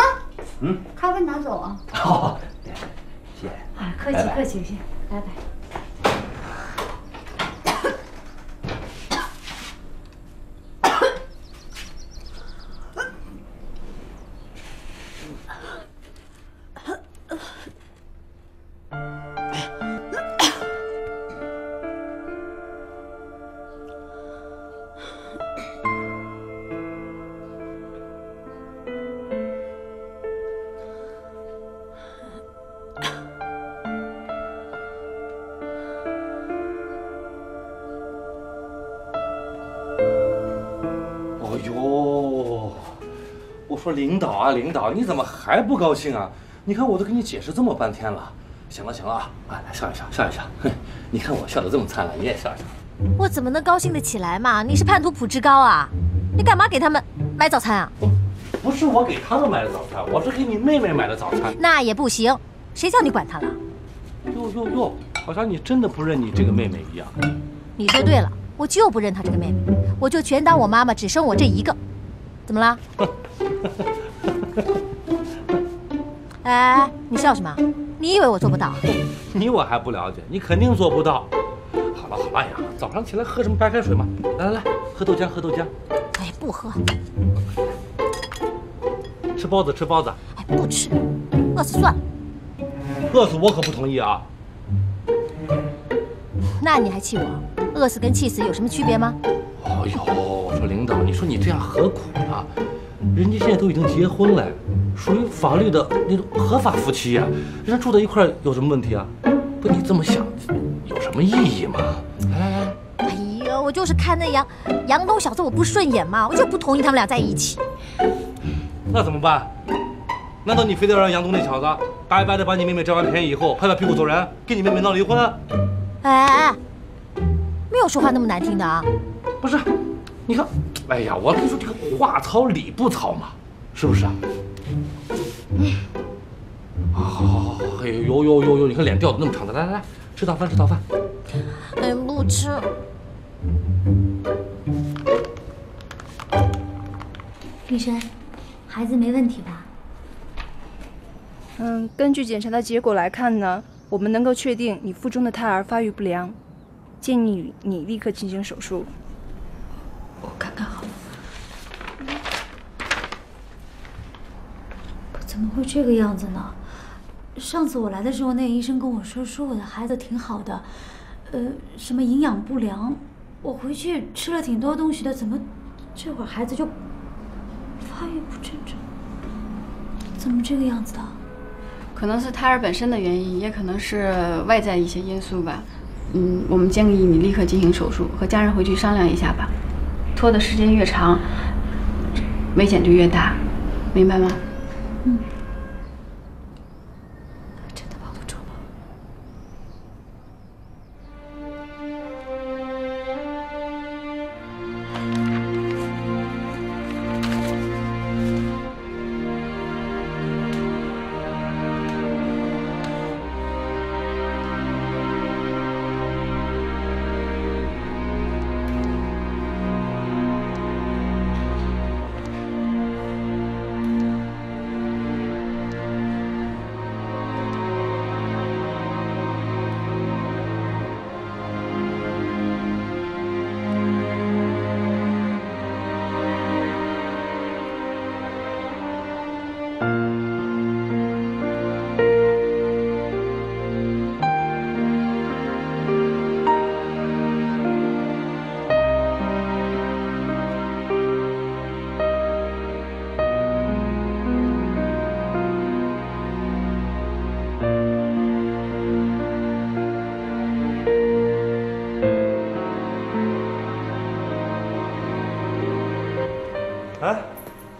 Speaker 17: 嗯。
Speaker 2: 咖啡拿走啊。
Speaker 17: 好，谢谢。
Speaker 2: 啊，客气客气，谢，拜拜。
Speaker 3: 说领导啊，领导，你怎么还不高兴啊？你看我都跟你解释这么半天了。行了行了啊，哎，来笑一笑，笑一笑。哼，你看我笑得这么灿烂，你也笑一笑。
Speaker 13: 我怎么能高兴得起来嘛？你是叛徒普志高啊？你干嘛给他们买早餐啊？
Speaker 3: 不是我给他们买的早餐，我是给你妹妹买的早餐。
Speaker 13: 那也不行，谁叫你管他了？
Speaker 3: 哟哟哟，好像你真的不认你这个妹妹一样。
Speaker 13: 你说对了，我就不认她这个妹妹，我就全当我妈妈只生我这一个。怎么了？哎，你笑什么？你以为我做不到？
Speaker 3: 你我还不了解，你肯定做不到。好了好了呀，早上起来喝什么白开水嘛？来来来，喝豆浆喝豆浆。
Speaker 13: 哎，不喝。
Speaker 3: 吃包子吃包子。
Speaker 13: 哎，不吃，饿死算了。
Speaker 3: 饿死我可不同意啊！
Speaker 13: 那你还气我？饿死跟气死有什么区别吗？
Speaker 3: 哎呦，我说领导，你说你这样何苦呢？人家现在都已经结婚了，属于法律的那种合法夫妻呀，人家住在一块儿有什么问题啊？不，你这么想有什么意义吗？来来来，
Speaker 13: 哎呀，我就是看那杨杨东小子我不顺眼嘛，我就不同意他们俩在一起。
Speaker 3: 那怎么办？难道你非得让杨东那小子白白的把你妹妹占完便宜以后，拍拍屁股走人，跟你妹妹闹离婚？
Speaker 13: 哎哎哎，没有说话那么难听的啊！
Speaker 3: 不是，你看，哎呀，我跟你说，这个话糙理不糙嘛，是不是啊？嗯，好好好好，哎呦呦呦呦，你看脸掉的那么长的，来来来，吃早饭吃早饭。
Speaker 13: 哎，不吃。
Speaker 22: 医生，孩子没问题吧？
Speaker 16: 嗯，根据检查的结果来看呢，我们能够确定你腹中的胎儿发育不良，建议你立刻进行手术。
Speaker 2: 我看看好了。怎么会这个样子呢？上次我来的时候，那个医生跟我说，说我的孩子挺好的，呃，什么营养不良。我回去吃了挺多东西的，怎么这会儿孩子就发育不正常？怎么这个样子的？
Speaker 16: 可能是胎儿本身的原因，也可能是外在一些因素吧。嗯，我们建议你立刻进行手术，和家人回去商量一下吧。拖的时间越长，危险就越大，明白吗？
Speaker 2: 嗯。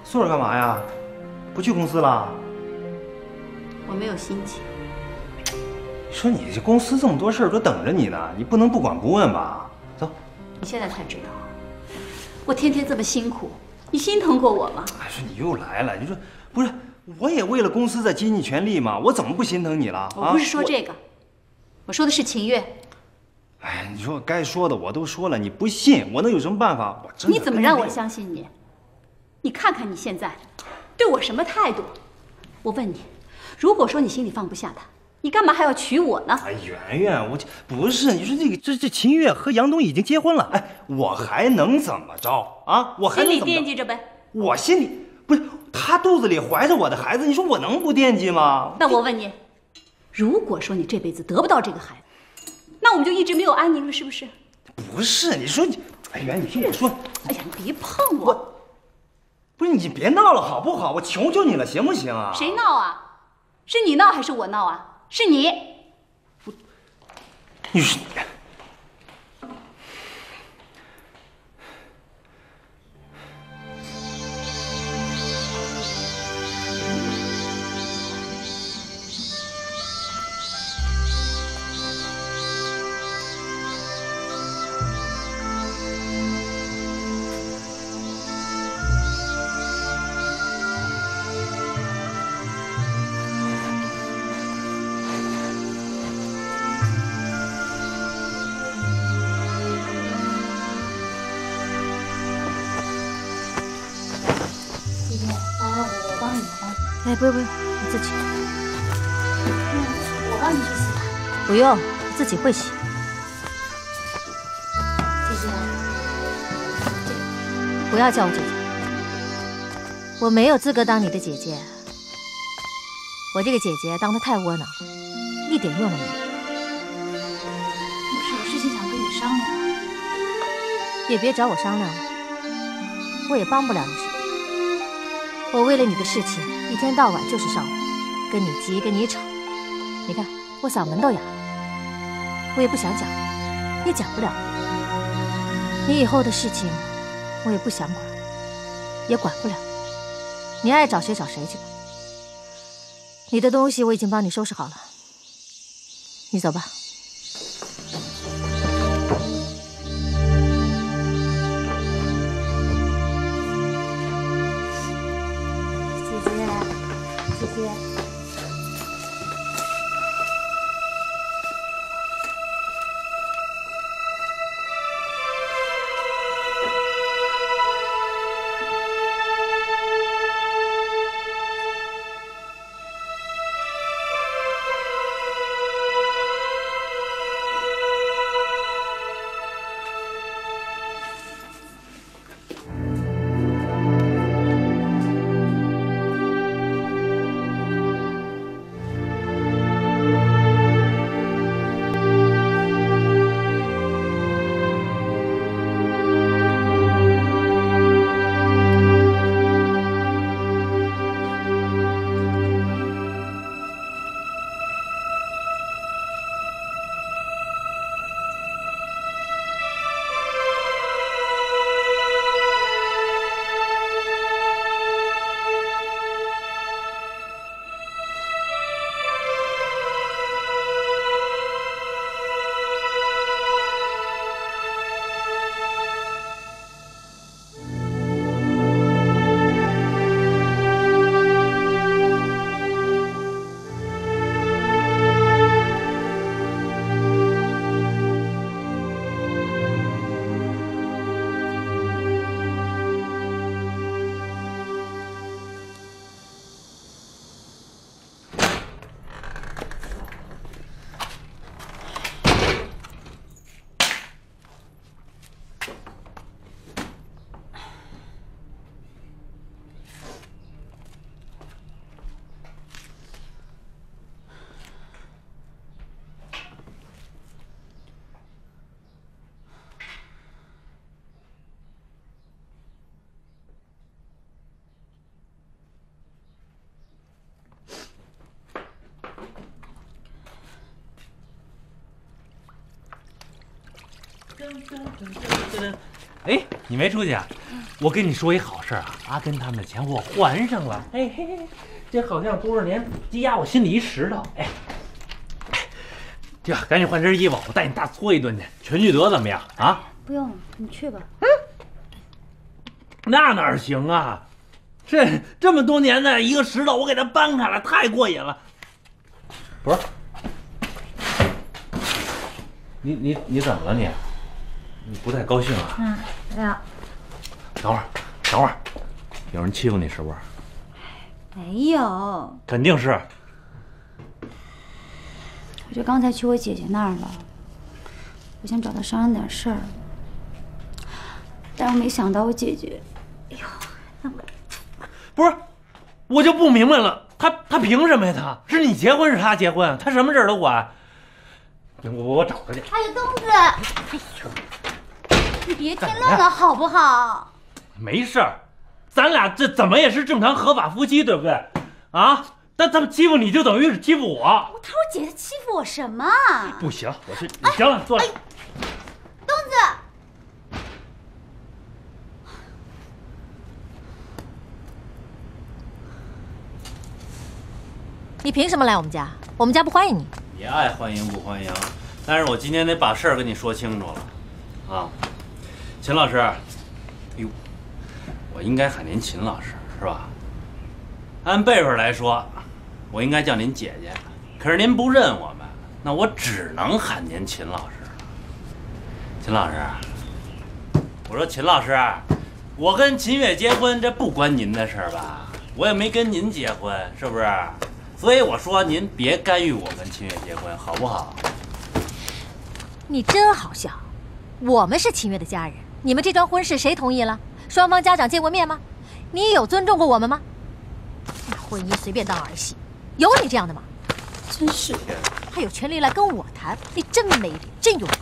Speaker 12: 素儿干嘛呀？不去公司了？
Speaker 9: 我没有心情。
Speaker 12: 你说你这公司这么多事儿都等着你呢，你不能不管不问吧？走。
Speaker 9: 你现在才知道，我天天这么辛苦，你心疼过我吗？
Speaker 12: 哎，说你又来了，你说不是？我也为了公司在竭尽全力嘛，我怎么不心疼你了？
Speaker 9: 我不是说这个，我说的是秦月。
Speaker 12: 哎，你说该说的我都说了，你不信，我能有什么办法？我真
Speaker 9: 你怎么让我相信你？你看看你现在对我什么态度？我问你，如果说你心里放不下他，你干嘛还要娶我呢？
Speaker 12: 哎，圆圆，我不是你说这个，这这秦月和杨东已经结婚了，哎，我还能怎么着啊？我还
Speaker 9: 心里惦记着呗。
Speaker 12: 我心里不是他肚子里怀着我的孩子，你说我能不惦记吗？
Speaker 9: 那我问你，如果说你这辈子得不到这个孩子，那我们就一直没有安宁了，是不是？
Speaker 12: 不是，你说你，哎，圆，你听我说，
Speaker 9: 哎呀，你别碰我。
Speaker 12: 不是你别闹了好不好？我求求你了，行不行啊？
Speaker 9: 谁闹啊？是你闹还是我闹啊？是你。
Speaker 12: 你说
Speaker 13: 不用不用，你自己。
Speaker 2: 我帮你去洗吧。
Speaker 13: 不用，我自己会洗。
Speaker 2: 姐姐，
Speaker 13: 不要叫我姐姐，我没有资格当你的姐姐。我这个姐姐当的太窝囊，一点用都没有。
Speaker 2: 我是有事情想跟你商量。
Speaker 13: 也别找我商量了，我也帮不了你什么。我为了你的事情，一天到晚就是上火，跟你急，跟你吵。你看我嗓门都哑了，我也不想讲，也讲不了。你以后的事情，我也不想管，也管不了。你爱找谁找谁去吧。你的东西我已经帮你收拾好了，你走吧。
Speaker 7: 哎，你没出去啊？我跟你说一好事啊，阿根他们的钱我还上了。哎嘿嘿，这好像多少年积压我心里一石头。哎，这赶紧换身衣服，我带你大搓一顿去，全聚德怎么样啊？
Speaker 2: 不用了，你去吧。
Speaker 7: 那哪行啊？这这么多年的一个石头，我给它搬开了，太过瘾了。不是，你你你怎么了你？你不太高兴啊？
Speaker 2: 嗯，没有，
Speaker 7: 等会儿，等会儿，有人欺负你是不是？
Speaker 2: 没有。
Speaker 7: 肯定是。
Speaker 2: 我就刚才去我姐姐那儿了，我想找她商量点事儿，但是没想到我姐姐，哎呦，那么
Speaker 7: 不是，我就不明白了，他他凭什么呀？他是你结婚是他结婚，他什么事儿都管。我我找他去。
Speaker 2: 哎呀，东子，哎呦，你别添乱了好不好？
Speaker 7: 没事儿，咱俩这怎么也是正常合法夫妻，对不对？啊，但他们欺负你就等于是欺负我。
Speaker 2: 他说姐她欺负我什么？
Speaker 7: 不行，我是你行了，坐来。
Speaker 2: 东子，
Speaker 13: 你凭什么来我们家？我们家不欢迎你。
Speaker 5: 你爱欢迎不欢迎，但是我今天得把事儿跟你说清楚了，啊，秦老师，哟，我应该喊您秦老师是吧？按辈分来说，我应该叫您姐姐，可是您不认我们，那我只能喊您秦老师了。秦老师，我说秦老师，我跟秦月结婚，这不关您的事儿吧？
Speaker 7: 我也没跟您结婚，是不是？所以我说您别干预我跟秦月结婚，好不好？
Speaker 13: 你真好笑，我们是秦月的家人，你们这桩婚事谁同意了？双方家长见过面吗？你有尊重过我们吗？那婚姻随便当儿戏，有你这样的吗？真是的，还有权利来跟我谈，你真没脸，真有脸。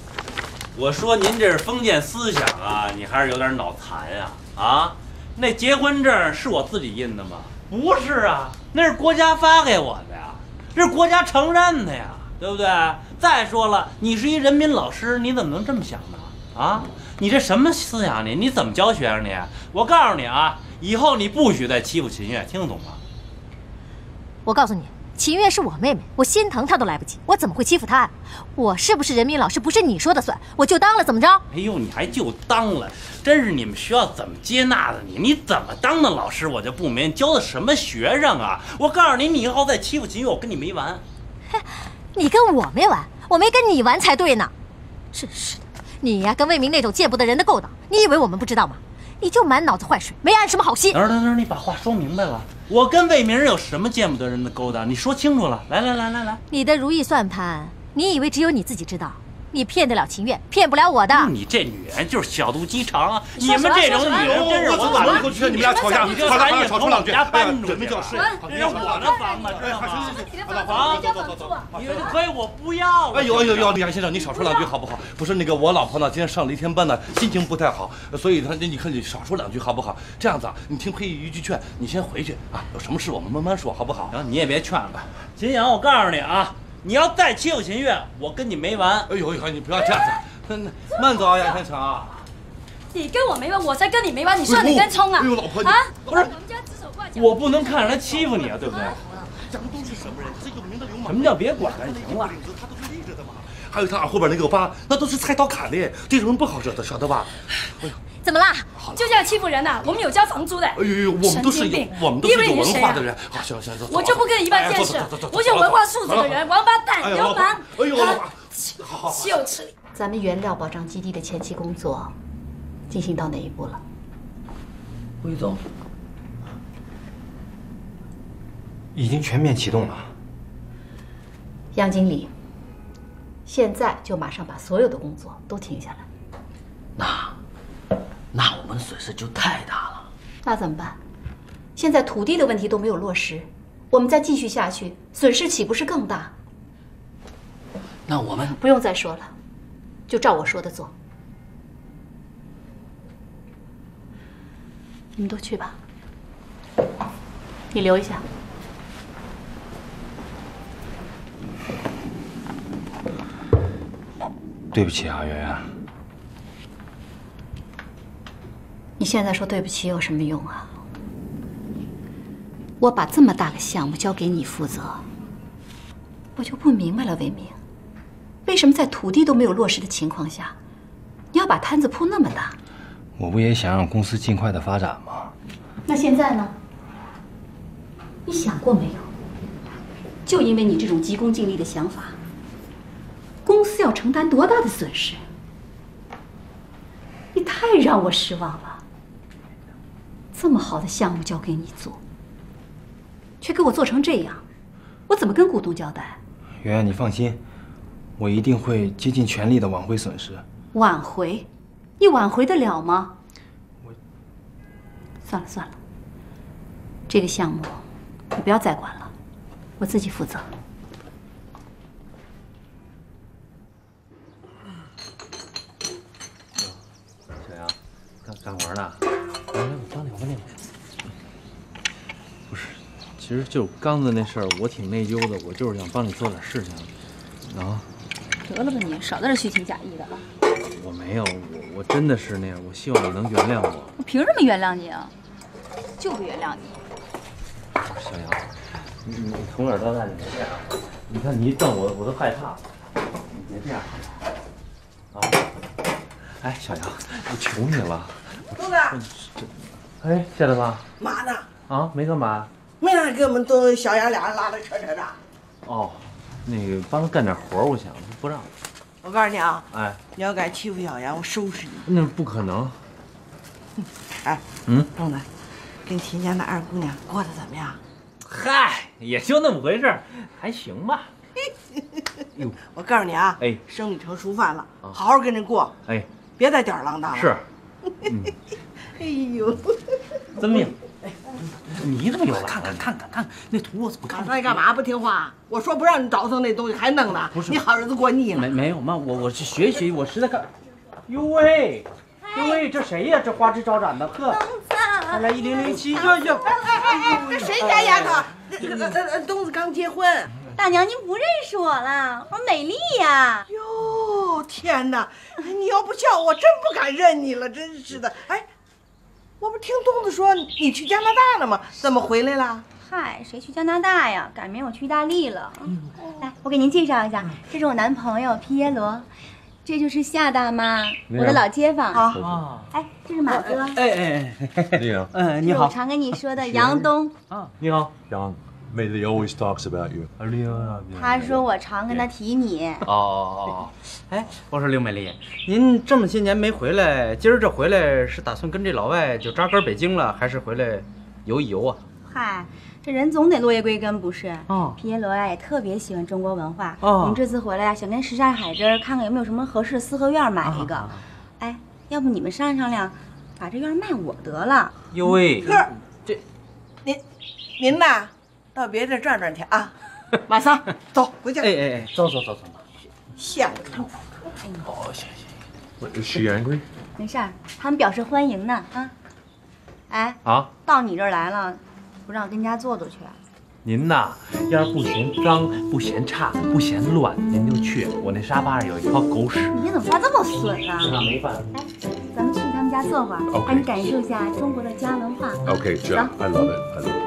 Speaker 7: 我说您这是封建思想啊，你还是有点脑残呀！啊，那结婚证是我自己印的吗？不是啊，那是国家发给我的呀，这是国家承认的呀，对不对？再说了，你是一人民老师，你怎么能这么想呢？啊，你这什么思想你？你怎么教学生的？我告诉你啊，以后你不许再欺负秦月，听得懂吗？
Speaker 13: 我告诉你，秦月是我妹妹，我心疼她都来不及，我怎么会欺负她呀？我是不是人民老师不是你说的算，我就当了，怎么着？
Speaker 7: 哎呦，你还就当了，真是你们学校怎么接纳的你？你怎么当的老师？我就不明，教的什么学生啊？我告诉你，你以后再欺负秦月，我跟你没完。
Speaker 13: 嘿你跟我没完，我没跟你玩才对呢。真是的，你呀，跟魏明那种见不得人的勾当，你以为我们不知道吗？你就满脑子坏水，没安什么好心。
Speaker 7: 等等等，你把话说明白了。我跟魏明有什么见不得人的勾当？你说清楚了。来来来来来，
Speaker 13: 你的如意算盘，你以为只有你自己知道？你骗得了秦月，骗不了我的。
Speaker 7: 你这女人就是小肚鸡肠啊！你们这种女人真是
Speaker 3: 我走到门口去，你们俩吵架，
Speaker 7: 你就
Speaker 3: 好了好了，
Speaker 7: 赶紧
Speaker 3: 吵出两句，准备教室，
Speaker 7: 这是我的房子，知道吗？
Speaker 3: 房，走走走走，
Speaker 7: 你们可以，我不要了。
Speaker 3: 哎呦哎呦呦，李阳先生，你少说两句好不好？不是那个我老婆呢，今天上了一天班呢，心情不太好，所以她你看你少说两句好不好？这样子啊，你听佩玉一句劝，你先回去啊，有什么事我们慢慢说，好不好？
Speaker 7: 行，你也别劝了。秦阳，我告诉你啊，你要再欺负秦月，我跟你没完。
Speaker 3: 哎呦哎呦，你不要这样子，那那慢走啊，杨天成啊。
Speaker 2: 你跟我没完，我才跟你没完，你算哪根葱啊？
Speaker 3: 哎呦，老婆，
Speaker 2: 啊，
Speaker 7: 不是，我不能看着他欺负你啊，对不对？
Speaker 3: 咱们都是什么人？这有名的流氓。
Speaker 7: 什么叫别管了？行了。
Speaker 3: 还有他耳后边那个疤，那都是菜刀砍的，这种人不好惹的，晓得吧？哎呦，
Speaker 13: 怎么啦？
Speaker 2: 就这样欺负人呐？我们有交房租的。
Speaker 3: 哎呦呦，我们都是有，我们都是有文化的人。好，行行走。
Speaker 2: 我就不跟你一般见识，我有文化素质的人，王八蛋，流氓。
Speaker 3: 哎呦，好好，
Speaker 2: 岂有此理！
Speaker 9: 咱们原料保障基地的前期工作进行到哪一步了？
Speaker 1: 魏总，已经全面启动了。
Speaker 9: 杨经理，现在就马上把所有的工作都停下来。
Speaker 20: 那，那我们损失就太大了。
Speaker 9: 那怎么办？现在土地的问题都没有落实，我们再继续下去，损失岂不是更大？
Speaker 20: 那我们
Speaker 9: 不用再说了，就照我说的做。你们都去吧，你留一下。
Speaker 1: 对不起啊，圆圆。
Speaker 9: 你现在说对不起有什么用啊？我把这么大个项目交给你负责，我就不明白了，魏明，为什么在土地都没有落实的情况下，你要把摊子铺那么大？
Speaker 1: 我不也想让公司尽快的发展吗？
Speaker 9: 那现在呢？你想过没有？就因为你这种急功近利的想法，公司要承担多大的损失？你太让我失望了。这么好的项目交给你做，却给我做成这样，我怎么跟股东交代？
Speaker 1: 圆圆，你放心，我一定会竭尽全力的挽回损失。
Speaker 9: 挽回？你挽回得了吗？
Speaker 1: 我
Speaker 9: 算了算了，这个项目你不要再管了，我自己负责。
Speaker 23: 小杨，干干活呢？来来，我帮你，我帮你。不是，其实就刚子那事儿，我挺内疚的，我就是想帮你做点事情。啊？
Speaker 8: 得了吧你，少在这虚情假意的啊。
Speaker 23: 我没有，我我真的是那样。我希望你能原谅我。
Speaker 8: 我凭什么原谅你啊？就不原谅你。
Speaker 23: 小杨，你你从小到大你别这样。你看你一瞪我，我都害怕。你别这样，啊！哎，小杨，我求你了。
Speaker 20: 东子，
Speaker 23: 哎，谢大妈。
Speaker 20: 嘛呢？
Speaker 23: 啊，没干嘛。
Speaker 20: 没让给我们都小杨俩人拉拉扯扯的。
Speaker 23: 哦，那个帮他干点活，我想不让。
Speaker 20: 我告诉你啊，
Speaker 23: 哎，
Speaker 20: 你要敢欺负小杨，我收拾你。
Speaker 23: 那不可能。
Speaker 20: 哎，
Speaker 23: 嗯，
Speaker 20: 东子，跟秦家那二姑娘过得怎么样？
Speaker 7: 嗨，也就那么回事，还行吧。哟，
Speaker 20: 我告诉你啊，
Speaker 7: 哎，
Speaker 20: 生米成熟饭了，好好跟着过，
Speaker 7: 哎，
Speaker 20: 别再吊儿郎当了。
Speaker 7: 是。
Speaker 20: 哎呦，
Speaker 7: 遵命。你怎么又来了？
Speaker 17: 看看看看看那图我怎么看？
Speaker 20: 那你干嘛不听话？我说不让你倒腾那东西，还弄呢？
Speaker 17: 不是
Speaker 20: 你好日子过腻了。
Speaker 17: 没没有妈，我我是学习，我实在看。哟喂，哟喂，这谁呀？这花枝招展的，呵。二来一零零七，哟哟。
Speaker 20: 哎哎哎，这谁家丫头？呃呃呃，东子刚结婚。
Speaker 22: 大娘，您不认识我了？我美丽呀。
Speaker 20: 哟，天哪！你要不叫我，真不敢认你了，真是的。哎，我不听东子说你去加拿大了吗？怎么回来了？
Speaker 22: 嗨，谁去加拿大呀？改名我去意大利了。来，我给您介绍一下，这是我男朋友皮耶罗，这就是夏大妈，我的老街坊。
Speaker 17: 啊，
Speaker 22: 哎，这是马哥，
Speaker 17: 哎哎哎，
Speaker 24: 你好，
Speaker 17: 嗯，你
Speaker 22: 好我
Speaker 17: 好。
Speaker 22: 常跟你说的杨东。
Speaker 17: 啊，
Speaker 7: 你好
Speaker 25: ，Young, Millie always talks about you.
Speaker 22: 他说我常跟他提你。
Speaker 17: 哦哦哦，哎，我说刘美丽，您这么些年没回来，今儿这回来是打算跟这老外就扎根北京了，还是回来游一游啊？
Speaker 22: 嗨，这人总得落叶归根，不是？
Speaker 17: 哦
Speaker 22: 皮耶罗呀也特别喜欢中国文化。
Speaker 17: 哦
Speaker 22: 我们这次回来呀，想跟什刹海这儿看看有没有什么合适的四合院买一个。哎，要不你们商量商量，把这院卖我得了。
Speaker 17: 哟喂，
Speaker 20: 哥，这您您呐，到别地转转去啊。马上，走回去。
Speaker 17: 哎哎哎，走走走走。
Speaker 20: 像个头。
Speaker 17: 哦，行行。
Speaker 25: What, is she angry?
Speaker 22: 没事儿，他们表示欢迎呢啊。哎，
Speaker 7: 啊，
Speaker 22: 到你这儿来了，不让跟家坐坐去？
Speaker 7: 啊您呐，要是不嫌脏、不嫌差、不嫌乱，您就去。我那沙发上有一泡狗屎。
Speaker 22: 你怎么话这么损啊？
Speaker 7: 那没办法。
Speaker 22: 哎，咱们去他们家坐会儿，让你感受一下中国的家文化。
Speaker 25: Okay, Joe, I love it. I love it.